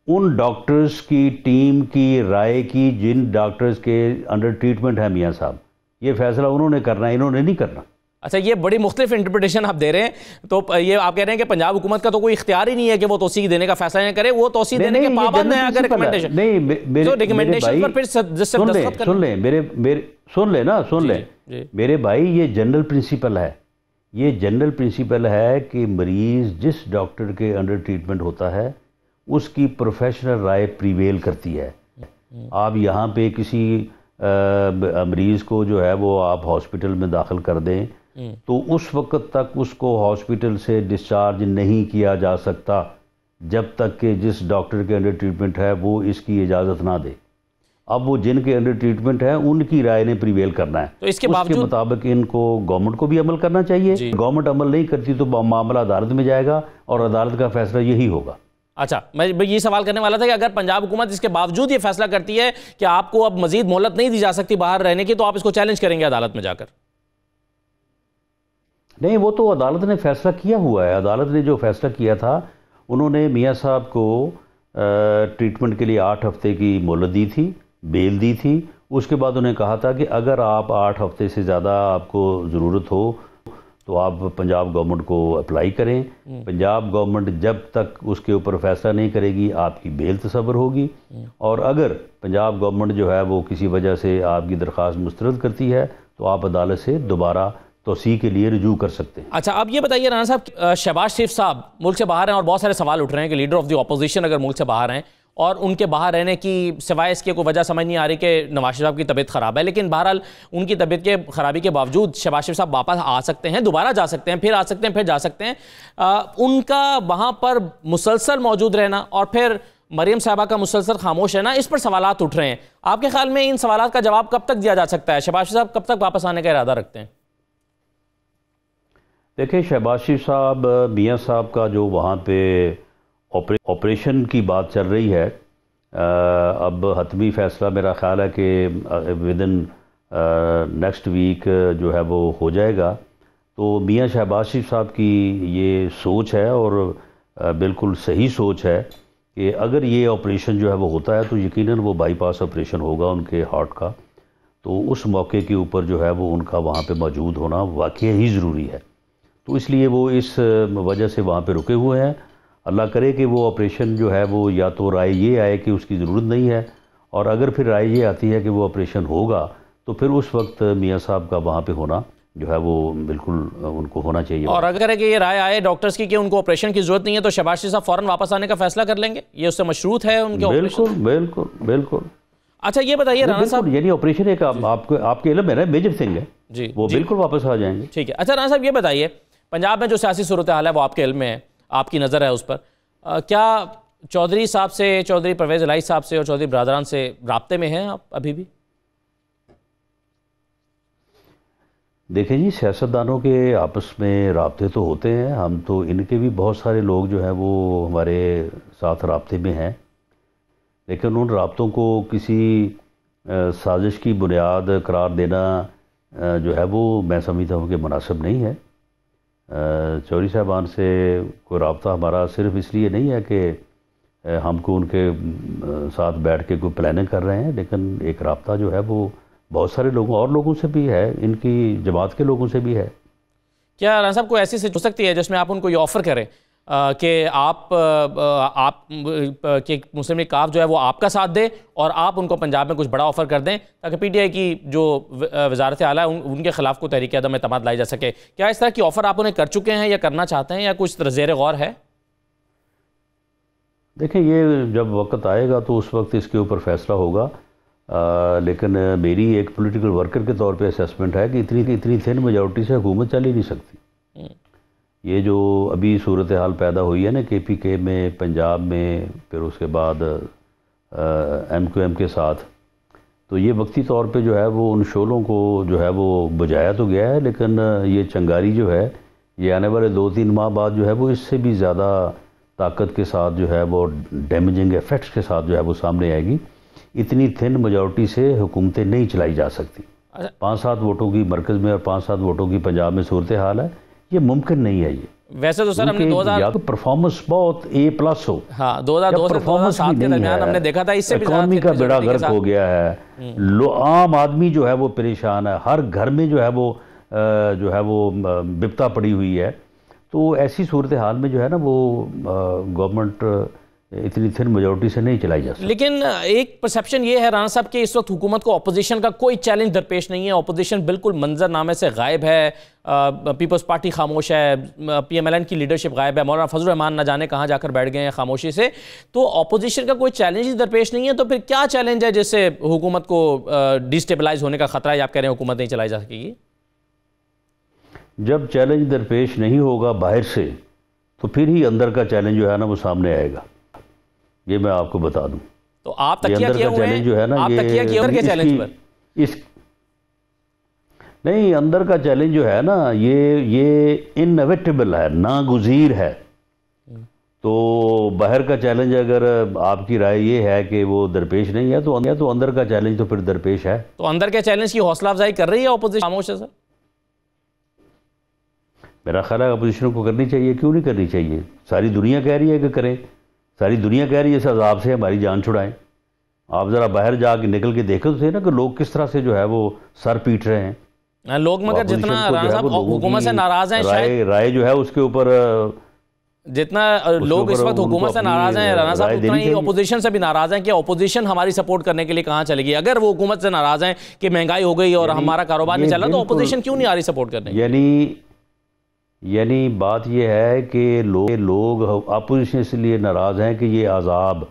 ان ڈاکٹرز کی ٹیم کی رائے کی جن ڈاکٹرز کے انڈر ٹریٹمنٹ ہے میاں صاحب یہ فیصلہ انہوں نے کرنا ہے انہوں نے نہیں کرنا۔ اچھا یہ بڑی مختلف انٹرپریٹیشن آپ دے رہے ہیں۔ تو یہ آپ کہہ رہے ہیں کہ پنجاب حکومت کا تو کوئی اختیار ہی نہیں ہے کہ وہ توسیع دینے کا فیصلہ نہیں کرے وہ توسیع دینے کے پابند ہیں اگر ریکمنڈیشن نہیں جو ریکمنڈیشن پر پھر جس سے دستخط سن لیں میرے سن لیں نا سن جی، لیں۔ جی۔ میرے بھائی یہ جنرل پرنسپل ہے۔ یہ جنرل پرنسپل ہے کہ مریض جس ڈاکٹر کے انڈر ٹریٹمنٹ ہوتا ہے اس کی پروفیشنل رائے پریویل کرتی ہے۔ آپ یہاں پہ کسی مریض کو جو ہے وہ آپ ہاسپٹل میں داخل کر دیں تو اس وقت تک اس کو ہاسپٹل سے ڈسچارج نہیں کیا جا سکتا جب تک کہ جس ڈاکٹر کے انڈر ٹریٹمنٹ ہے وہ اس کی اجازت نہ دے۔ اب وہ جن کے انڈر ٹریٹمنٹ ہے ان کی رائے نے پریویل کرنا ہے۔ تو اس کے مطابق ان کو گورنمنٹ کو بھی عمل کرنا چاہیے۔ جی۔ گورنمنٹ عمل نہیں کرتی تو معاملہ عدالت میں جائے گا اور عدالت کا فیصلہ یہی ہوگا۔ اچھا میں یہ سوال کرنے والا تھا کہ اگر پنجاب حکومت اس کے باوجود یہ فیصلہ کرتی ہے کہ آپ کو اب مزید مہلت نہیں دی جا سکتی باہر رہنے کی، تو آپ اس کو چیلنج کریں گے عدالت میں جا کر؟ نہیں، وہ تو عدالت نے فیصلہ کیا ہوا ہے۔ عدالت نے جو فیصلہ کیا تھا، انہوں نے میاں صاحب کو ٹریٹمنٹ کے لیے آٹھ ہفتے کی مہلت دی تھی، بیل دی تھی۔ اس کے بعد انہیں کہا تھا کہ اگر آپ آٹھ ہفتے سے زیادہ آپ کو ضرورت ہو تو آپ پنجاب گورنمنٹ کو اپلائی کریں۔ پنجاب گورنمنٹ جب تک اس کے اوپر فیصلہ نہیں کرے گی آپ کی بیل تصور ہوگی۔ اور اگر پنجاب گورنمنٹ جو ہے وہ کسی وجہ سے آپ کی درخواست مسترد کرتی ہے تو آپ عدالت سے دوبارہ توسیع کے لیے رجوع کر سکتے ہیں۔ اچھا اب یہ بتائیے رانا صاحب شہباز شریف صاحب ملک سے باہر ہیں اور بہت سارے سوال اٹھ رہے ہیں کہ لیڈر آف دی اپوزیشن اگر ملک سے باہر ہیں اور ان کے باہر رہنے کی سوائے اس کی کوئی وجہ سمجھ نہیں آ رہی کہ نواز شریف صاحب کی طبیعت خراب ہے، لیکن بہرحال ان کی طبیعت کے خرابی کے باوجود شہباز شریف صاحب واپس آ سکتے ہیں، دوبارہ جا سکتے ہیں، پھر آ سکتے ہیں، پھر جا سکتے ہیں۔ ان کا وہاں پر مسلسل موجود رہنا اور پھر مریم صاحبہ کا مسلسل خاموش ہے نا اس پر سوالات اٹھ رہے ہیں۔ آپ کے خیال میں ان سوالات کا جواب کب تک دیا جا سکتا ہے؟ شہباز شریف صاحب کب تک واپس آنے کا ارادہ رکھتے ہیں؟ دیکھیں، شہباز شریف صاحب میاں صاحب کا جو وہاں پہ آپریشن کی بات چل رہی ہے۔ اب حتمی فیصلہ میرا خیال ہے کہ ودن نیکسٹ ویک جو ہے وہ ہو جائے گا۔ تو میاں شہباز شریف صاحب کی یہ سوچ ہے اور بالکل صحیح سوچ ہے کہ اگر یہ آپریشن جو ہے وہ ہوتا ہے تو یقیناً وہ بائی پاس آپریشن ہوگا ان کے ہارٹ کا۔ تو اس موقع کے اوپر جو ہے وہ ان کا وہاں پہ موجود ہونا واقعہ ہی ضروری ہے۔ تو اس لیے وہ اس وجہ سے وہاں پہ رکے ہوئے ہیں۔ اللہ کرے کہ وہ آپریشن جو ہے وہ یا تو رائے یہ آئے کہ اس کی ضرورت نہیں ہے اور اگر پھر رائے یہ آتی ہے کہ وہ آپریشن ہوگا تو پھر اس وقت میاں صاحب کا وہاں پہ ہونا جو ہے وہ بالکل ان کو ہونا چاہیے۔ اور اگر کہ یہ رائے آئے ڈاکٹرز کی کہ ان کو آپریشن کی ضرورت نہیں ہے تو شہباز شریف صاحب فوراً واپس آنے کا فیصلہ کر لیں گے؟ یہ اس سے مشروط ہے ان کے بالکل بالکل بالکل۔ اچھا یہ بتائیے رانا صاحب۔ یعنی آپریشن ایک آپ کو آپ کے علم ہے نا میجر تھنگ ہے۔ جی وہ بالکل واپس آ جائیں گے۔ ٹھیک ہے۔ اچھا رانا صاحب یہ بتائیے پنجاب میں جو سیاسی صورتحال ہے وہ آپ کے علم میں ہے؟ آپ کی نظر ہے اس پر۔ کیا چودھری صاحب سے، چودھری پرویز الہی صاحب سے اور چودھری برادران سے رابطے میں ہیں آپ ابھی بھی؟ دیکھیں جی سیاستدانوں کے آپس میں رابطے تو ہوتے ہیں۔ ہم تو ان کے بھی بہت سارے لوگ جو ہیں وہ ہمارے ساتھ رابطے میں ہیں۔ لیکن ان رابطوں کو کسی سازش کی بنیاد قرار دینا جو ہے وہ میں سمجھتا ہوں کہ مناسب نہیں ہے۔ چوری صاحبان سے کوئی رابطہ ہمارا صرف اس لیے نہیں ہے کہ ہم کو ان کے ساتھ بیٹھ کے کوئی پلاننگ کر رہے ہیں، لیکن ایک رابطہ جو ہے وہ بہت سارے لوگوں، اور لوگوں سے بھی ہے، ان کی جماعت کے لوگوں سے بھی ہے۔ کیا رانا صاحب کو ایسی سے ہو سکتی ہے جس میں آپ ان کو یہ آفر کریں؟ کہ آپ آپ کہ مسلم لیگ کاف جو ہے وہ آپ کا ساتھ دے اور آپ ان کو پنجاب میں کچھ بڑا آفر کر دیں تاکہ پی ٹی آئی کی جو وزارت اعلیٰ ہے ان کے خلاف کو تحریک عدم اعتماد لائی جا سکے۔ کیا اس طرح کی آفر آپ انہیں کر چکے ہیں یا کرنا چاہتے ہیں یا کچھ زیر غور ہے؟ دیکھیں یہ جب وقت آئے گا تو اس وقت اس کے اوپر فیصلہ ہوگا۔ لیکن میری ایک پولیٹیکل ورکر کے طور پہ اسیسمنٹ ہے کہ اتنی اتنی تھن میجورٹی سے حکومت چل ہی نہیں سکتی۔ یہ جو ابھی صورتحال پیدا ہوئی ہے نا کے پی کے میں پنجاب میں پھر اس کے بعد ایم کیو ایم کے ساتھ تو یہ وقتی طور پہ جو ہے وہ ان شولوں کو جو ہے وہ بجایا تو گیا ہے لیکن یہ چنگاری جو ہے یہ آنے والے دو تین ماہ بعد جو ہے وہ اس سے بھی زیادہ طاقت کے ساتھ جو ہے وہ ڈیمیجنگ ایفیکٹس کے ساتھ جو ہے وہ سامنے آئے گی۔ اتنی تھن میجورٹی سے حکومتیں نہیں چلائی جا سکتی۔ اچھا۔ پانچ سات ووٹوں کی مرکز میں اور پانچ سات ووٹوں کی پنجاب میں صورتحال ہے۔ یہ ممکن نہیں ہے یہ۔ ویسے تو سر ہم نے دو ہزار یا تو پرفارمنس بہت اے پلس ہو۔ ہاں دو ہزار دو سے دو ہزار سات کے درمیان ہم نے دیکھا تھا اس سے بھی اکانومی کا بیڑا غرق ہو گیا ہے۔ عام آدمی جو ہے وہ پریشان ہے۔ ہر گھر میں جو ہے وہ جو ہے وہ بپتا پڑی ہوئی ہے۔ تو ایسی صورتحال میں جو ہے نا وہ گورنمنٹ اتنی تھن میجورٹی سے نہیں چلائی جا سکتی۔ لیکن ایک پرسپشن یہ ہے رانا صاحب کہ اس وقت حکومت کو اپوزیشن کا کوئی چیلنج درپیش نہیں ہے۔ اپوزیشن بالکل منظر نامے سے غائب ہے۔ پیپلز پارٹی خاموش ہے۔ پی ایم ایل این کی لیڈرشپ غائب ہے۔ مولانا فضل الرحمان نہ جانے کہاں جا کر بیٹھ گئے ہیں خاموشی سے۔ تو اپوزیشن کا کوئی چیلنج ہی درپیش نہیں ہے۔ تو پھر کیا چیلنج ہے جس سے حکومت کو ڈیسٹیبلائز ہونے کا خطرہ ہے؟ آپ کہہ رہے ہیں حکومت نہیں چلائی جا سکے گی۔ جب چیلنج درپیش نہیں ہوگا باہر سے تو پھر ہی اندر کا چیلنج جو ہے نا وہ سامنے آئے گا۔ یہ میں آپ کو بتا دوں۔ تو آپ تکیہ کیے ہوئے ہیں؟ جو ہے نا آپ تکیہ کیے ہوئے چیلنج پر؟ اس نہیں اندر کا چیلنج جو ہے نا یہ یہ انویٹیبل ہے ناگزیر ہے۔ تو باہر کا چیلنج اگر آپ کی رائے یہ ہے کہ وہ درپیش نہیں ہے تو اندر کا چیلنج تو پھر درپیش ہے۔ تو اندر کے چیلنج کی حوصلہ افزائی کر رہی ہے اپوزیشن خاموش ہے سر۔ میرا خیال ہے اپوزیشن کو کرنی چاہیے کیوں نہیں کرنی چاہیے؟ ساری دنیا کہہ رہی ہے کہ کریں ساری دنیا کہہ رہی ہے اس عذاب سے ہماری جان چھڑائیں۔ آپ ذرا باہر جا کے نکل کے دیکھو تو نا کہ لوگ کس طرح سے جو ہے وہ سر پیٹ رہے ہیں۔ ہاں، لوگ مگر جتنا حکومت سے ناراض ہیں رائے جو ہے اس کے اوپر جتنا لوگ اس وقت حکومت سے ناراض ہیں رانا صاحب اتنا ہی اپوزیشن سے بھی ناراض ہیں کہ اپوزیشن ہماری سپورٹ کرنے کے لیے کہاں چلے گی اگر وہ حکومت سے ناراض ہیں کہ مہنگائی ہو گئی اور یعنی ہمارا کاروبار نہیں چلا تو اپوزیشن کیوں نہیں آ رہی سپورٹ کرنے یعنی یعنی بات یہ ہے کہ لوگ لوگ اپوزیشن اس لیے ناراض ہیں کہ یہ عذاب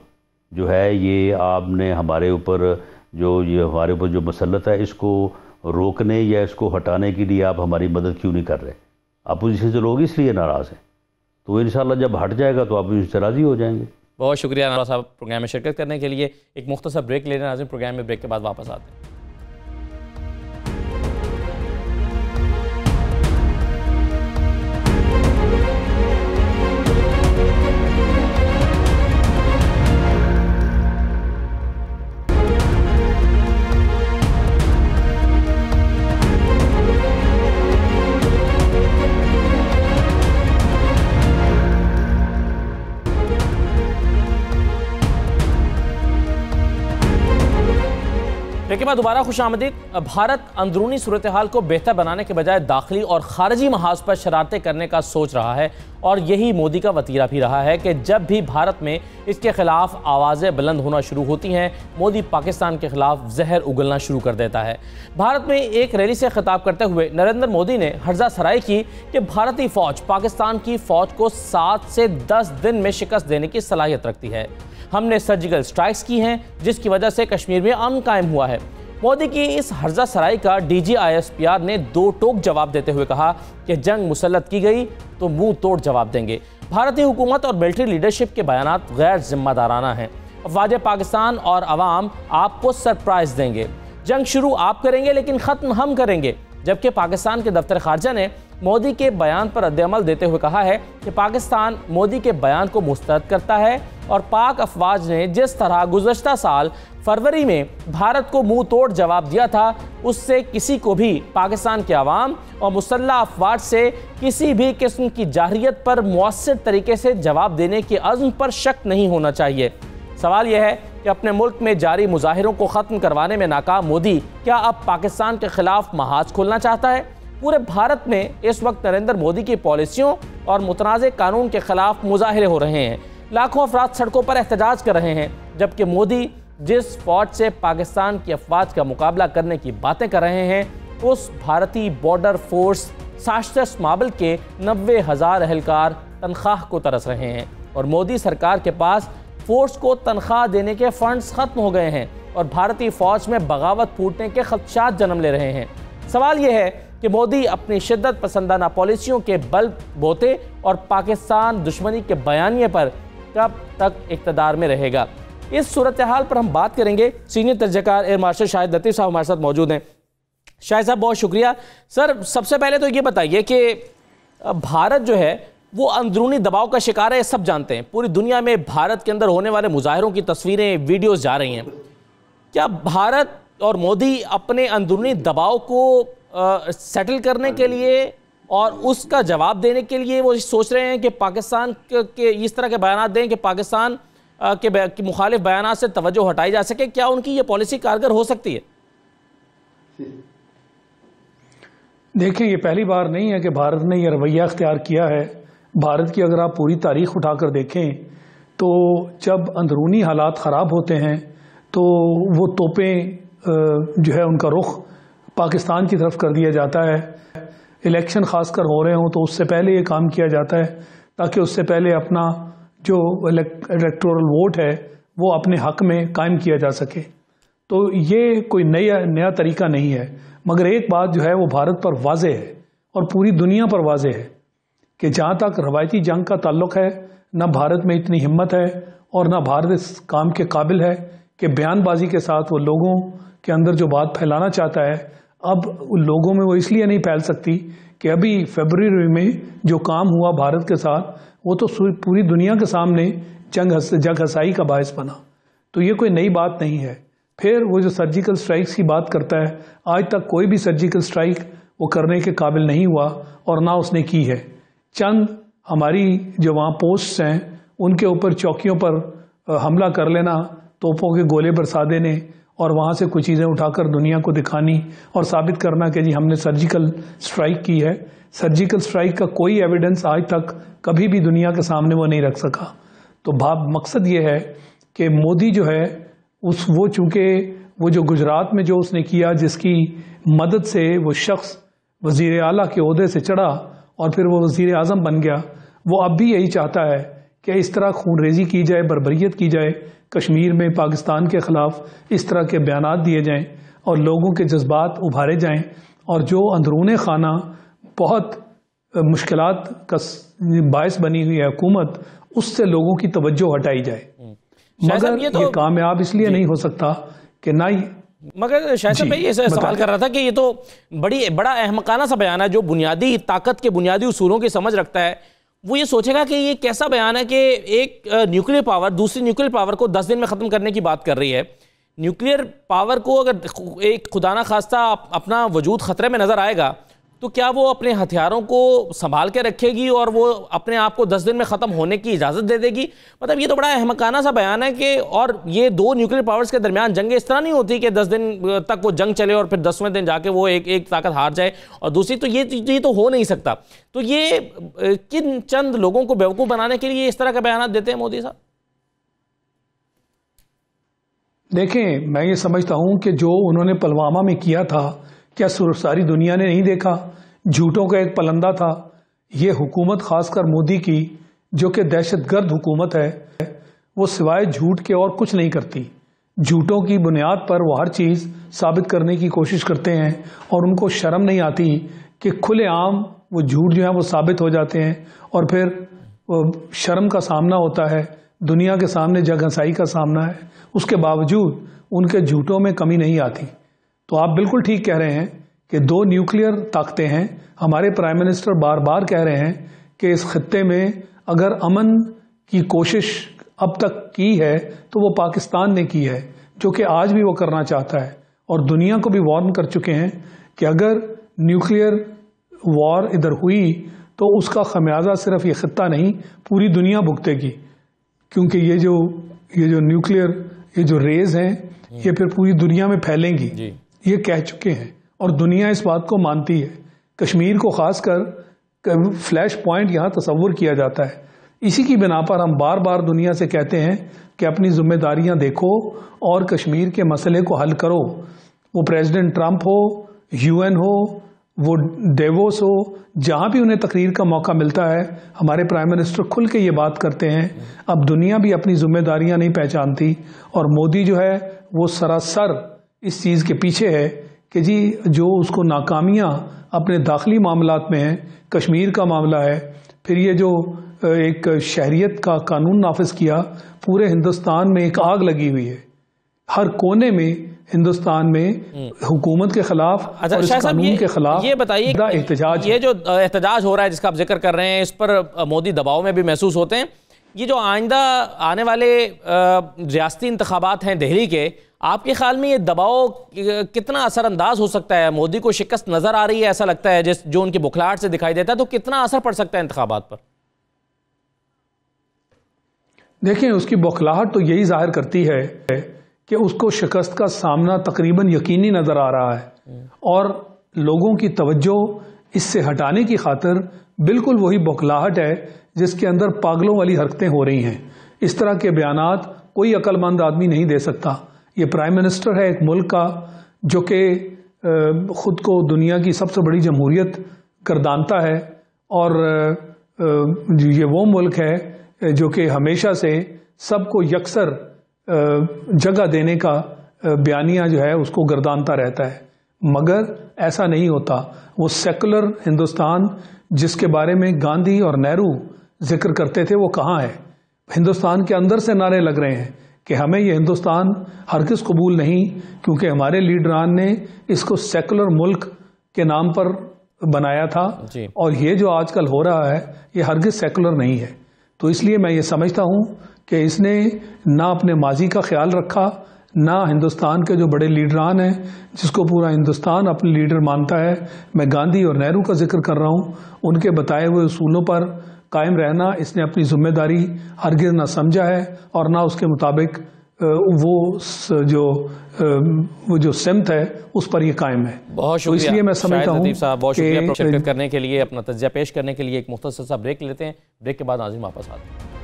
جو ہے، یہ آپ نے ہمارے اوپر جو یہ ہمارے اوپر جو مسلط ہے، اس کو روکنے یا اس کو ہٹانے کے لیے آپ ہماری مدد کیوں نہیں کر رہے؟ اپوزیشن سے لوگ اس لیے ناراض ہیں۔ تو انشاءاللہ جب ہٹ جائے گا تو اپوزیشن سے راضی ہو جائیں گے۔ بہت شکریہ صاحب پروگرام میں شرکت کرنے کے لیے۔ ایک مختصر بریک لے رہے ہیں پروگرام میں بریک کے بعد واپس آتے ہیں۔ بعد دوبارہ خوش آمدید، بھارت اندرونی صورتحال کو بہتر بنانے کے بجائے داخلی اور خارجی محاذ پر شرارتیں کرنے کا سوچ رہا ہے اور یہی مودی کا وطیرہ بھی رہا ہے کہ جب بھی بھارت میں اس کے خلاف آوازیں بلند ہونا شروع ہوتی ہیں، مودی پاکستان کے خلاف زہر اگلنا شروع کر دیتا ہے۔ بھارت میں ایک ریلی سے خطاب کرتے ہوئے نریندر مودی نے ہرزہ سرائی کی کہ بھارتی فوج پاکستان کی فوج کو سات سے دس دن میں شکست دینے کی صلاحیت رکھتی ہے۔ ہم نے سرجیکل سٹرائکس کی ہیں، جس کی وجہ سے کشمیر میں امن قائم ہوا ہے۔ مودی کی اس حرزہ سرائی کا D G I S P R نے دو ٹوک جواب دیتے ہوئے کہا کہ جنگ مسلط کی گئی تو منہ توڑ جواب دیں گے۔ بھارتی حکومت اور ملٹری لیڈرشپ کے بیانات غیر ذمہ دارانہ ہیں۔ افواج پاکستان اور عوام آپ کو سرپرائز دیں گے۔ جنگ شروع آپ کریں گے لیکن ختم ہم کریں گے۔ جبکہ پاکستان کے دفتر خارجہ نے مودی کے بیان پر رد عمل دیتے ہوئے کہا ہے کہ پاکستان مودی کے بیان کو مسترد کرتا ہے۔ اور پاک افواج نے جس طرح گزشتہ سال فروری میں بھارت کو منہ توڑ جواب دیا تھا، اس سے کسی کو بھی پاکستان کے عوام اور مسلح افواج سے کسی بھی قسم کی جاہریت پر مؤثر طریقے سے جواب دینے کے عزم پر شک نہیں ہونا چاہیے۔ سوال یہ ہے کہ اپنے ملک میں جاری مظاہروں کو ختم کروانے میں ناکام مودی کیا اب پاکستان کے خلاف محاذ کھولنا چاہتا ہے؟ پورے بھارت میں اس وقت نریندر مودی کی پالیسیوں اور متنازع قانون کے خلاف مظاہرے ہو رہے ہیں۔ لاکھوں افراد سڑکوں پر احتجاج کر رہے ہیں، جبکہ مودی جس فوج سے پاکستان کی افواج کا مقابلہ کرنے کی باتیں کر رہے ہیں، اس بھارتی بارڈر فورس ساشتس مابل کے نوے ہزار اہلکار تنخواہ کو ترس رہے ہیں۔ اور مودی سرکار کے پاس فورس کو تنخواہ دینے کے فنڈز ختم ہو گئے ہیں اور بھارتی فوج میں بغاوت پھوٹنے کے خدشات جنم لے رہے ہیں۔ سوال یہ ہے کہ مودی اپنی شدت پسندانہ پالیسیوں کے بل بوتے اور پاکستان دشمنی کے بیانیے پر کب تک اقتدار میں رہے گا۔ اس صورتحال پر ہم بات کریں گے۔ سینئر ترجکار ایئر مارشل شاہد لطیف صاحب ہمارے ساتھ موجود ہیں۔ شاہد صاحب، بہت شکریہ۔ سر، سب سے پہلے تو یہ بتائیے کہ بھارت جو ہے، وہ اندرونی دباؤ کا شکار ہے سب جانتے ہیں۔ پوری دنیا میں بھارت کے اندر ہونے والے مظاہروں کی تصویریں، ویڈیوز جا رہی ہیں۔ کیا بھارت اور مودی اپنے اندرونی دباؤ کو سیٹل کرنے کے لیے اور اس کا جواب دینے کے لیے وہ سوچ رہے ہیں کہ پاکستان کے اس طرح کے بیانات دیں کہ پاکستان کے مخالف بیانات سے توجہ ہٹائی جا سکے۔ کیا ان کی یہ پالیسی کارگر ہو سکتی ہے؟ دیکھیں، یہ پہلی بار نہیں ہے کہ بھارت نے یہ رویہ اختیار کیا ہے۔ بھارت کی اگر آپ پوری تاریخ اٹھا کر دیکھیں تو جب اندرونی حالات خراب ہوتے ہیں تو وہ توپیں جو ہے، ان کا رخ پاکستان کی طرف کر دیا جاتا ہے۔ الیکشن خاص کر ہو رہے ہوں تو اس سے پہلے یہ کام کیا جاتا ہے تاکہ اس سے پہلے اپنا جو الیکٹورل ووٹ ہے وہ اپنے حق میں قائم کیا جا سکے۔ تو یہ کوئی نیا نیا طریقہ نہیں ہے۔ مگر ایک بات جو ہے وہ بھارت پر واضح ہے اور پوری دنیا پر واضح ہے کہ جہاں تک روایتی جنگ کا تعلق ہے، نہ بھارت میں اتنی ہمت ہے اور نہ بھارت اس کام کے قابل ہے کہ بیان بازی کے ساتھ وہ لوگوں کے اندر جو بات پھیلانا چاہتا ہے اب لوگوں میں وہ اس لیے نہیں پھیل سکتی کہ ابھی فیبرری میں جو کام ہوا بھارت کے ساتھ، وہ تو پوری دنیا کے سامنے جنگ جگ ہسائی کا باعث بنا۔ تو یہ کوئی نئی بات نہیں ہے۔ پھر وہ جو سرجیکل سٹرائکس کی بات کرتا ہے، آج تک کوئی بھی سرجیکل سٹرائک وہ کرنے کے قابل نہیں ہوا اور نہ اس نے کی ہے۔ چند ہماری جو وہاں پوسٹس ہیں، ان کے اوپر چوکیوں پر حملہ کر لینا، توپوں کے گولے برسا دینے اور وہاں سے کچھ چیزیں اٹھا کر دنیا کو دکھانی اور ثابت کرنا کہ جی ہم نے سرجیکل سٹرائک کی ہے۔ سرجیکل سٹرائک کا کوئی ایویڈنس آج تک کبھی بھی دنیا کے سامنے وہ نہیں رکھ سکا۔ تو بھاب مقصد یہ ہے کہ مودی جو ہے، اس وہ چونکہ وہ جو گجرات میں جو اس نے کیا، جس کی مدد سے وہ شخص وزیر اعلیٰ کے عہدے سے چڑھا اور پھر وہ وزیر اعظم بن گیا۔ وہ اب بھی یہی چاہتا ہے کہ اس طرح خون ریزی کی جائے، بربریت کی جائے۔ کشمیر میں پاکستان کے خلاف اس طرح کے بیانات دیے جائیں اور لوگوں کے جذبات ابھارے جائیں اور جو اندرون خانہ بہت مشکلات کا باعث بنی ہوئی ہے حکومت اس سے لوگوں کی توجہ ہٹائی جائے۔ مگر یہ کامیاب اس لیے نہیں ہو سکتا کہ نہ ہی مگر شاہ صاحب جی، یہ سوال کر رہا تھا کہ یہ تو بڑی بڑا احمقانہ سا بیان ہے جو بنیادی طاقت کے بنیادی اصولوں کی سمجھ رکھتا ہے۔ وہ یہ سوچے گا کہ یہ کیسا بیان ہے کہ ایک نیوکلیر پاور دوسری نیوکلیر پاور کو دس دن میں ختم کرنے کی بات کر رہی ہے۔ نیوکلیر پاور کو اگر ایک خدا نہ خواستہ اپنا وجود خطرے میں نظر آئے گا تو کیا وہ اپنے ہتھیاروں کو سنبھال کے رکھے گی اور وہ اپنے آپ کو دس دن میں ختم ہونے کی اجازت دے دے گی؟ مطلب یہ تو بڑا احمقانہ سا بیان ہے کہ اور یہ دو نیوکلیر پاورز کے درمیان جنگ اس طرح نہیں ہوتی کہ دس دن تک وہ جنگ چلے اور پھر دسویں دن جا کے وہ ایک ایک طاقت ہار جائے اور دوسری تو یہ تو ہو نہیں سکتا۔ تو یہ کن چند لوگوں کو بیوقوف بنانے کے لیے اس طرح کا بیانات دیتے ہیں مودی صاحب؟ دیکھیں، میں یہ سمجھتا ہوں کہ جو انہوں نے پلوامہ میں کیا تھا کیا ساری دنیا نے نہیں دیکھا؟ جھوٹوں کا ایک پلندہ تھا۔ یہ حکومت خاص کر مودی کی، جو کہ دہشت گرد حکومت ہے، وہ سوائے جھوٹ کے اور کچھ نہیں کرتی۔ جھوٹوں کی بنیاد پر وہ ہر چیز ثابت کرنے کی کوشش کرتے ہیں اور ان کو شرم نہیں آتی کہ کھلے عام وہ جھوٹ جو ہے وہ ثابت ہو جاتے ہیں اور پھر شرم کا سامنا ہوتا ہے، دنیا کے سامنے جگ ہنسائی کا سامنا ہے۔ اس کے باوجود ان کے جھوٹوں میں کمی نہیں آتی۔ تو آپ بالکل ٹھیک کہہ رہے ہیں کہ دو نیوکلیر طاقتیں ہیں۔ ہمارے پرائم منسٹر بار بار کہہ رہے ہیں کہ اس خطے میں اگر امن کی کوشش اب تک کی ہے تو وہ پاکستان نے کی ہے، جو کہ آج بھی وہ کرنا چاہتا ہے۔ اور دنیا کو بھی وارن کر چکے ہیں کہ اگر نیوکلیر وار ادھر ہوئی تو اس کا خمیازہ صرف یہ خطہ نہیں، پوری دنیا بھگتے گی۔ کیونکہ یہ جو یہ جو نیوکلیر، یہ جو ریز ہیں، یہ پھر پوری دنیا میں پھیلیں گی۔ جی۔ یہ کہہ چکے ہیں اور دنیا اس بات کو مانتی ہے۔ کشمیر کو خاص کر فلیش پوائنٹ یہاں تصور کیا جاتا ہے۔ اسی کی بنا پر ہم بار بار دنیا سے کہتے ہیں کہ اپنی ذمہ داریاں دیکھو اور کشمیر کے مسئلے کو حل کرو۔ وہ پریزیڈنٹ ٹرمپ ہو یو این ہو، وہ ڈیووس ہو، جہاں بھی انہیں تقریر کا موقع ملتا ہے، ہمارے پرائم منسٹر کھل کے یہ بات کرتے ہیں۔ اب دنیا بھی اپنی ذمہ داریاں نہیں پہچانتی اور مودی جو ہے وہ سراسر اس چیز کے پیچھے ہے کہ جی جو اس کو ناکامیاں اپنے داخلی معاملات میں ہیں کشمیر کا معاملہ ہے پھر یہ جو ایک شہریت کا قانون نافذ کیا پورے ہندوستان میں ایک آگ لگی ہوئی ہے۔ ہر کونے میں ہندوستان میں حکومت کے خلاف اچھا، اور اس قانون کے خلاف یہ بتائیے احتجاج یہ جو احتجاج ہو رہا ہے جس کا آپ ذکر کر رہے ہیں اس پر مودی دباؤ میں بھی محسوس ہوتے ہیں۔ یہ جو آئندہ آنے والے ریاستی انتخابات ہیں دہلی کے آپ کے خیال میں یہ دباؤ کتنا اثر انداز ہو سکتا ہے؟ مودی کو شکست نظر آ رہی ہے، ایسا لگتا ہے جس جو ان کی بکھلاٹ سے دکھائی دیتا ہے، تو کتنا اثر پڑ سکتا ہے انتخابات پر؟ دیکھیں، اس کی بکھلاہٹ تو یہی ظاہر کرتی ہے کہ اس کو شکست کا سامنا تقریباً یقینی نظر آ رہا ہے۔ اور لوگوں کی توجہ اس سے ہٹانے کی خاطر بالکل وہی بوکلاہٹ ہے جس کے اندر پاگلوں والی حرکتیں ہو رہی ہیں۔ اس طرح کے بیانات کوئی عقل مند آدمی نہیں دے سکتا۔ یہ پرائم منسٹر ہے ایک ملک کا، جو کہ خود کو دنیا کی سب سے بڑی جمہوریت گردانتا ہے۔ اور یہ وہ ملک ہے، جو کہ ہمیشہ سے سب کو یکسر جگہ دینے کا بیانیہ جو ہے، اس کو گردانتا رہتا ہے۔ مگر ایسا نہیں ہوتا۔ وہ سیکولر ہندوستان، جس کے بارے میں گاندھی اور نہرو ذکر کرتے تھے، وہ کہاں ہے؟ ہندوستان کے اندر سے نعرے لگ رہے ہیں۔ کہ ہمیں یہ ہندوستان ہرگز قبول نہیں کیونکہ ہمارے لیڈران نے اس کو سیکولر ملک کے نام پر بنایا تھا۔ جی۔ اور یہ جو آج کل ہو رہا ہے یہ ہرگز سیکولر نہیں ہے۔ تو اس لیے میں یہ سمجھتا ہوں کہ اس نے نہ اپنے ماضی کا خیال رکھا نہ ہندوستان کے جو بڑے لیڈران ہیں جس کو پورا ہندوستان اپنے لیڈر مانتا ہے۔ میں گاندھی اور نہرو کا ذکر کر رہا ہوں۔ ان کے بتائے ہوئے اصولوں پر قائم رہنا اس نے اپنی ذمہ داری ہرگز نہ سمجھا ہے اور نہ اس کے مطابق وہ جو وہ جو سمت ہے اس پر یہ قائم ہے۔ بہت شکریہ اس لیے میں سمجھتا ہوں صاحب بہت شکریہ شرکت کرنے کے لیے اپنا تجزیہ پیش کرنے کے لیے ایک مختصر سا بریک لیتے ہیں۔ بریک کے بعد ناظرین واپس آتے ہیں۔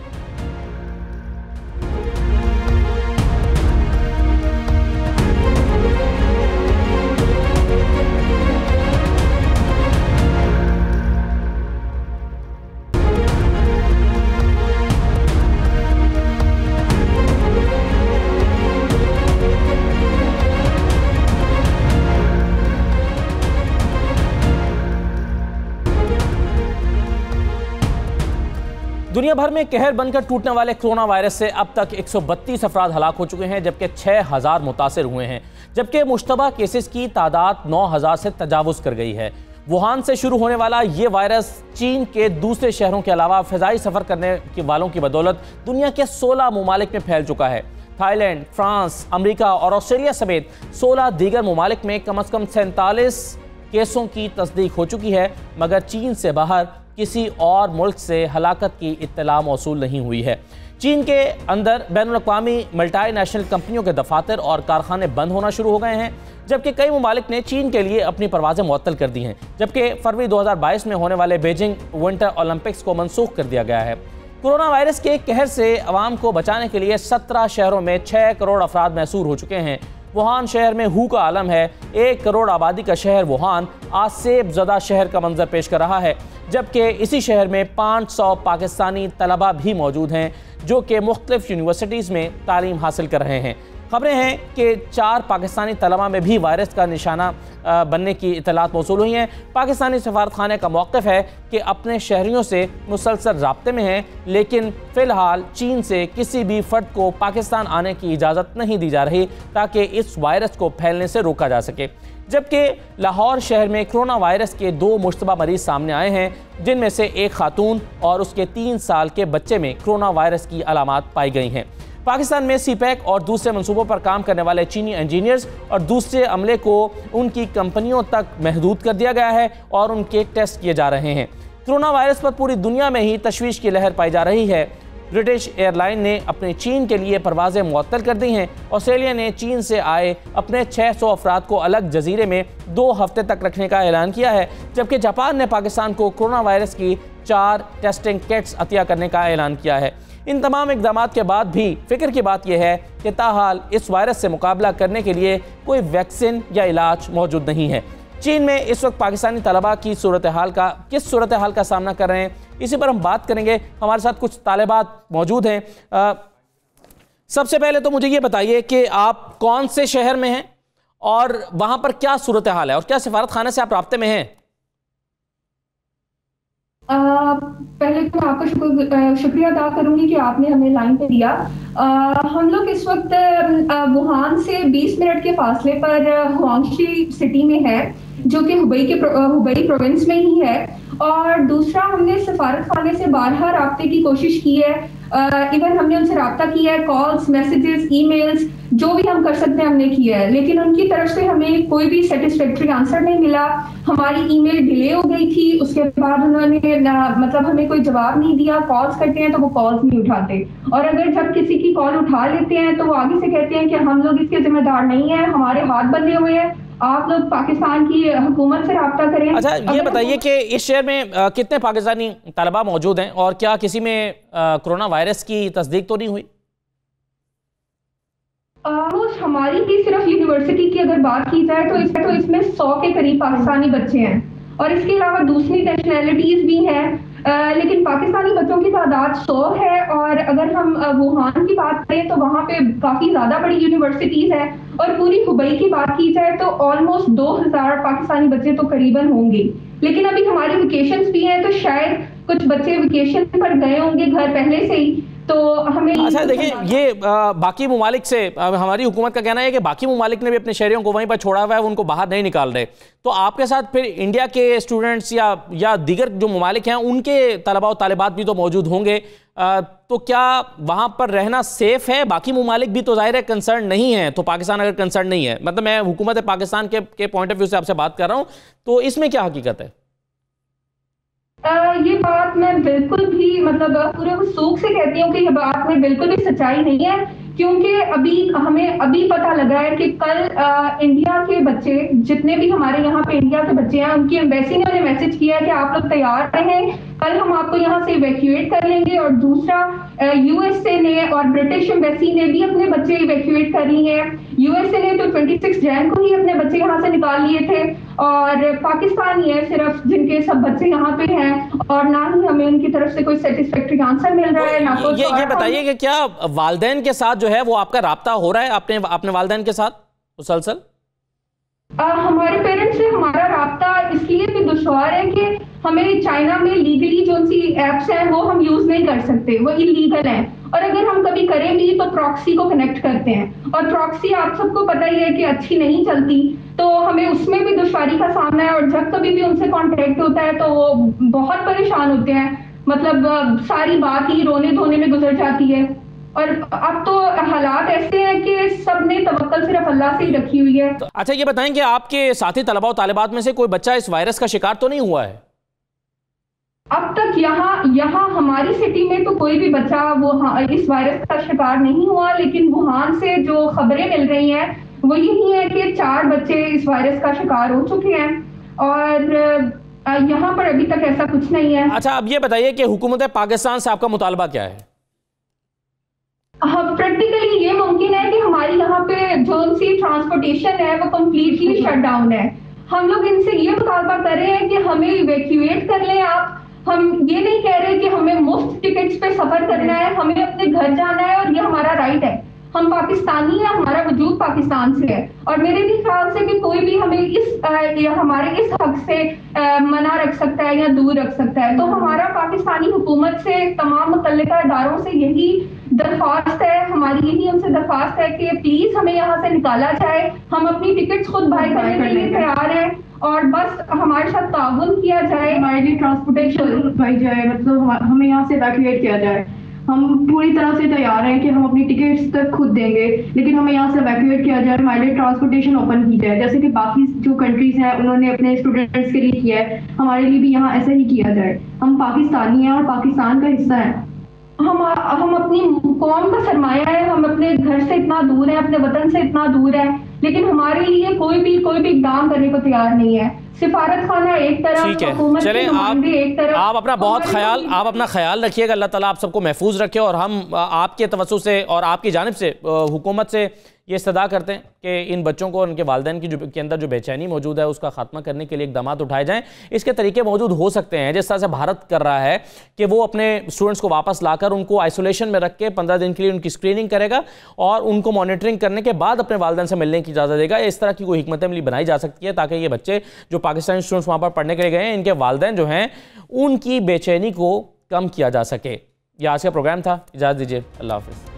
دنیا بھر میں کہر بن کر ٹوٹنے والے کرونا وائرس سے اب تک ایک سو بتیس افراد ہلاک ہو چکے ہیں، جبکہ چھ ہزار متاثر ہوئے ہیں۔ جبکہ مشتبہ کیسز کی تعداد نو ہزار سے تجاوز کر گئی ہے۔ ووہان سے شروع ہونے والا یہ وائرس چین کے دوسرے شہروں کے علاوہ فضائی سفر کرنے والوں کی بدولت دنیا کے سولہ ممالک میں پھیل چکا ہے۔ تھائی لینڈ فرانس، امریکہ اور آسٹریلیا سمیت سولہ دیگر ممالک میں کم از کم سینتالیس کیسوں کی تصدیق ہو چکی ہے، مگر چین سے باہر کسی اور ملک سے ہلاکت کی اطلاع موصول نہیں ہوئی ہے۔ چین کے اندر بین الاقوامی ملٹائی نیشنل کمپنیوں کے دفاتر اور کارخانے بند ہونا شروع ہو گئے ہیں، جبکہ کئی ممالک نے چین کے لیے اپنی پروازیں معطل کر دی ہیں، جبکہ فروری دو ہزار بائیس میں ہونے والے بیجنگ ونٹر اولمپکس کو منسوخ کر دیا گیا ہے۔ کرونا وائرس کے قہر سے عوام کو بچانے کے لیے سترہ شہروں میں چھ کروڑ افراد محصور ہو چکے ہیں۔ وہان شہر میں ہو کا عالم ہے۔ ایک کروڑ آبادی کا شہر وہان آج سیب زدہ شہر کا منظر پیش کر رہا ہے، جبکہ اسی شہر میں پانچ سو پاکستانی طلبہ بھی موجود ہیں، جو کہ مختلف یونیورسٹیز میں تعلیم حاصل کر رہے ہیں۔ خبریں ہیں کہ چار پاکستانی طلبہ میں بھی وائرس کا نشانہ بننے کی اطلاعات موصول ہوئی ہیں۔ پاکستانی سفارت خانے کا موقف ہے کہ اپنے شہریوں سے مسلسل رابطے میں ہیں، لیکن فی الحال چین سے کسی بھی فرد کو پاکستان آنے کی اجازت نہیں دی جا رہی تاکہ اس وائرس کو پھیلنے سے روکا جا سکے۔ جبکہ لاہور شہر میں کرونا وائرس کے دو مشتبہ مریض سامنے آئے ہیں، جن میں سے ایک خاتون اور اس کے تین سال کے بچے میں کرونا وائرس کی علامات پائی گئی ہیں۔ پاکستان میں سی پیک اور دوسرے منصوبوں پر کام کرنے والے چینی انجینئرز اور دوسرے عملے کو ان کی کمپنیوں تک محدود کر دیا گیا ہے اور ان کے ٹیسٹ کیے جا رہے ہیں۔ کرونا وائرس پر پوری دنیا میں ہی تشویش کی لہر پائی جا رہی ہے۔ برٹش ایئر لائن نے اپنے چین کے لیے پروازیں معطل کر دی ہیں۔ آسٹریلیا نے چین سے آئے اپنے چھ سو افراد کو الگ جزیرے میں دو ہفتے تک رکھنے کا اعلان کیا ہے، جبکہ جاپان نے پاکستان کو کرونا وائرس کی چار ٹیسٹنگ کٹس عطیہ کرنے کا اعلان کیا ہے۔ ان تمام اقدامات کے بعد بھی فکر کی بات یہ ہے کہ تاحال اس وائرس سے مقابلہ کرنے کے لیے کوئی ویکسن یا علاج موجود نہیں ہے۔ چین میں اس وقت پاکستانی طلبہ کی صورتحال کا، کس صورتحال کا سامنا کر رہے ہیں؟ اسی پر ہم بات کریں گے۔ ہمارے ساتھ کچھ طالبات موجود ہیں۔ سب سے پہلے تو مجھے یہ بتائیے کہ آپ کون سے شہر میں ہیں اور وہاں پر کیا صورتحال ہے اور کیا سفارت خانے سے آپ رابطے میں ہیں؟ پہلے تو آپ کا شکریہ ادا کروں گی کہ آپ نے ہمیں لائن پہ دیا۔ ہم لوگ اس وقت ووہان سے بیس منٹ کے فاصلے پر ہوانگشی سٹی میں ہے جو کہ ہبئی کے ہبئی پروونس میں ہی ہے۔ اور دوسرا، ہم نے سفارت خانے سے بارہا رابطے کی کوشش کی ہے۔ Uh, ایون ہم نے ان سے رابطہ کیا ہے کالز میسیجز ای میلز جو بھی ہم کر سکتے ہیں ہم نے کیا ہے. لیکن ان کی طرف سے ہمیں کوئی بھی سیٹسفیکٹری آنسر نہیں ملا. ہماری ای میل ڈیلے ہو گئی تھی. اس کے بعد انہوں نے مطلب ہمیں کوئی جواب نہیں دیا. کالز کرتے ہیں تو وہ کالز نہیں اٹھاتے. اور اگر جب کسی کی کال اٹھا لیتے ہیں تو وہ آگے سے کہتے ہیں کہ ہم لوگ اس کے ذمہ دار نہیں ہیں. ہمارے ہاتھ بندے ہوئے ہیں. آپ لوگ پاکستان کی حکومت سے رابطہ کریں اچھا یہ بتائیے کہ اس شہر میں کتنے پاکستانی طلبہ موجود ہیں اور کیا کسی میں کرونا وائرس کی تصدیق تو نہیں ہوئی؟ ہماری بھی صرف یونیورسٹی کی اگر بات کی جائے تو اس میں تو اس میں سو کے قریب پاکستانی بچے ہیں اور اس کے علاوہ دوسری نیشنلٹیز بھی ہیں۔ لیکن پاکستانی بچوں کی تعداد سو ہے اور اگر ہم ووہان کی بات کریں تو وہاں پہ کافی زیادہ بڑی یونیورسٹیز ہے اور پوری ہبئی کی بات کی جائے تو آلموسٹ دو ہزار پاکستانی بچے تو قریباً ہوں گے۔ لیکن ابھی ہماری ویکیشنز بھی ہیں تو شاید کچھ بچے ویکیشن پر گئے ہوں گے گھر پہلے سے ہی۔ تو ہمیں اچھا دیکھیں یہ باقی ممالک سے ہماری حکومت کا کہنا ہے کہ باقی ممالک نے بھی اپنے شہریوں کو وہیں پر چھوڑا ہوا ہے ان کو باہر نہیں نکال رہے۔ تو آپ کے ساتھ پھر انڈیا کے اسٹوڈنٹس یا یا دیگر جو ممالک ہیں ان کے طلبہ و طالبات بھی تو موجود ہوں گے۔ تو کیا وہاں پر رہنا سیف ہے؟ باقی ممالک بھی تو ظاہر ہے کنسرن نہیں ہے تو پاکستان اگر کنسرن نہیں ہے مطلب میں حکومت پاکستان کے پوائنٹ آف ویو سے آپ سے بات کر رہا ہوں۔ تو اس میں کیا حقیقت ہے؟ یہ بات میں بالکل بھی مطلب پورے سوکھ سے کہتی ہوں کہ یہ بات میں بالکل بھی سچائی نہیں ہے، کیونکہ ابھی ہمیں ابھی پتہ لگا ہے کہ کل انڈیا کے بچے، جتنے بھی ہمارے یہاں پہ انڈیا کے بچے ہیں، ان کی امبیسی نے انہیں میسج کیا ہے کہ آپ لوگ تیار رہیں۔ کل ہم آپ کو یہاں سے ایویکیویٹ کر لیں گے اور دوسرا یو ایس اے نے اور برٹش امبیسی نے بھی اپنے بچے ایویکیویٹ کر لیے ہیں۔ یو ایس اے نے تو ٹوئنٹی سکس جین کو ہی اپنے بچے یہاں سے نکال لیے تھے اور پاکستان ہی ہے صرف جن کے سب بچے یہاں پہ ہیں اور نہ ہی ہمیں ان کی طرف سے کوئی سیٹسفیکٹری آنسر مل رہا ہے نہ کوئی یہ بتائیے کہ کیا والدین کے ساتھ جو ہے وہ آپ کا رابطہ ہو رہا ہے اپنے والدین کے ساتھ مسلسل؟ ہمارے پیرنٹس سے ہمارا رابطہ اس لیے بھی دشوار ہے کہ ہمیں چائنا میں لیگلی جو سی ایپس ہیں وہ ہم یوز نہیں کر سکتے، وہ انلیگل ہیں۔ اور اگر ہم کبھی کریں بھی تو پراکسی کو کنیکٹ کرتے ہیں۔ اور پراکسی آپ سب کو پتہ ہی ہے کہ اچھی نہیں چلتی۔ تو ہمیں اس میں بھی دشواری کا سامنا ہے اور جب کبھی بھی ان سے کانٹیکٹ ہوتا ہے تو وہ بہت پریشان ہوتے ہیں۔ مطلب ساری بات ہی رونے دھونے میں گزر جاتی ہے۔ اور اب تو حالات ایسے ہیں کہ سب نے توقل صرف اللہ سے ہی رکھی ہوئی ہے۔ اچھا یہ بتائیں کہ آپ کے ساتھی طلبہ و طالبات میں سے کوئی بچہ اس وائرس کا شکار تو نہیں ہوا ہے؟ اب تک یہاں یہاں ہماری سٹی میں تو کوئی بھی بچہ وہ اس وائرس کا شکار نہیں ہوا لیکن وہان سے جو خبریں مل رہی ہیں وہ یہی ہے کہ چار بچے اس وائرس کا شکار ہو چکے ہیں۔ اور یہاں پر ابھی تک ایسا کچھ نہیں ہے۔ اچھا اب یہ بتائیے کہ حکومت پاکستان سے آپ کا مطالبہ کیا ہے؟ ہاں پریکٹیکلی یہ ممکن ہے کہ ہماری یہاں پہ جو سی ٹرانسپورٹیشن ہے وہ کمپلیٹلی شٹ ڈاؤن ہے۔ ہم لوگ ان سے یہ مطالبہ کر رہے ہیں کہ ہمیں ایویکیویٹ کر لیں آپ۔ ہم یہ نہیں کہہ رہے کہ ہمیں مفت ٹکٹس پہ سفر کرنا ہے ہمیں اپنے گھر جانا ہے اور یہ ہمارا رائٹ ہے۔ ہم پاکستانی ہیں ہمارا وجود پاکستان سے ہے۔ اور میرے بھی خیال سے کہ کوئی بھی ہمیں اس ہمارے اس حق سے منع رکھ سکتا ہے یا دور رکھ سکتا ہے۔ تو ہمارا پاکستانی حکومت سے تمام متعلقہ اداروں سے یہی درخواست ہے۔ ہماری یہی ہم سے درخواست ہے کہ پلیز ہمیں یہاں سے نکالا جائے۔ ہم اپنی ٹکٹس خود بھائی کرنے کے لیے۔ تیار ہیں۔ اور بس ہمارے ساتھ تعاون کیا جائے، ہمارے لیے ٹرانسپورٹیشن بھائی جائے مطلب ہمیں یہاں سے ایویکویٹ کیا جائے۔ ہم پوری طرح سے تیار ہیں کہ ہم اپنی ٹکٹس تک خود دیں گے، لیکن ہمیں یہاں سے ایویکویٹ کیا جائے، ہمارے لیے ٹرانسپورٹیشن اوپن کی جائے۔ جیسے کہ باقی جو کنٹریز ہیں، انہوں نے اپنے اسٹوڈنٹس کے لیے کیا ہے، ہمارے لیے بھی یہاں ایسا ہی کیا جائے۔ ہم پاکستانی ہیں اور پاکستان کا حصہ ہیں۔ ہم ہم اپنی قوم کا سرمایہ ہے، ہم اپنے گھر سے اتنا دور ہیں، اپنے وطن سے اتنا دور ہے لیکن ہمارے لیے کوئی بھی کوئی بھی اقدام کرنے کو تیار نہیں ہے۔ سفارت خانہ ایک طرف حکومت کے نمائندے ایک طرف آپ اپنا بہت خیال آپ اپنا خیال رکھیے گا اللہ تعالیٰ آپ سب کو محفوظ رکھے اور ہم آپ کے توسط سے اور آپ کی جانب سے حکومت سے یہ استدا کرتے ہیں کہ ان بچوں کو ان کے والدین کی جو کے اندر جو بے چینی موجود ہے اس کا خاتمہ کرنے کے لیے اقدامات اٹھائے جائیں۔ اس کے طریقے موجود ہو سکتے ہیں۔ جس طرح سے بھارت کر رہا ہے کہ وہ اپنے اسٹوڈنٹس کو واپس لا کر ان کو آئسولیشن میں رکھ کے پندرہ دن کے لیے ان کی اسکریننگ کرے گا اور ان کو مانیٹرنگ کرنے کے بعد اپنے والدین سے ملنے کی اجازت دے گا۔ اس طرح کی کوئی حکمت عملی بنائی جا سکتی ہے تاکہ یہ بچے جو پاکستانی اسٹوڈنٹس وہاں پر پڑھنے کے لیے گئے ہیں۔ ان کے والدین جو ہیں، ان کی بے چینی کو کم کیا جا سکے۔ یہ آج کا پروگرام تھا۔ اجازت دیجیے۔ اللہ حافظ۔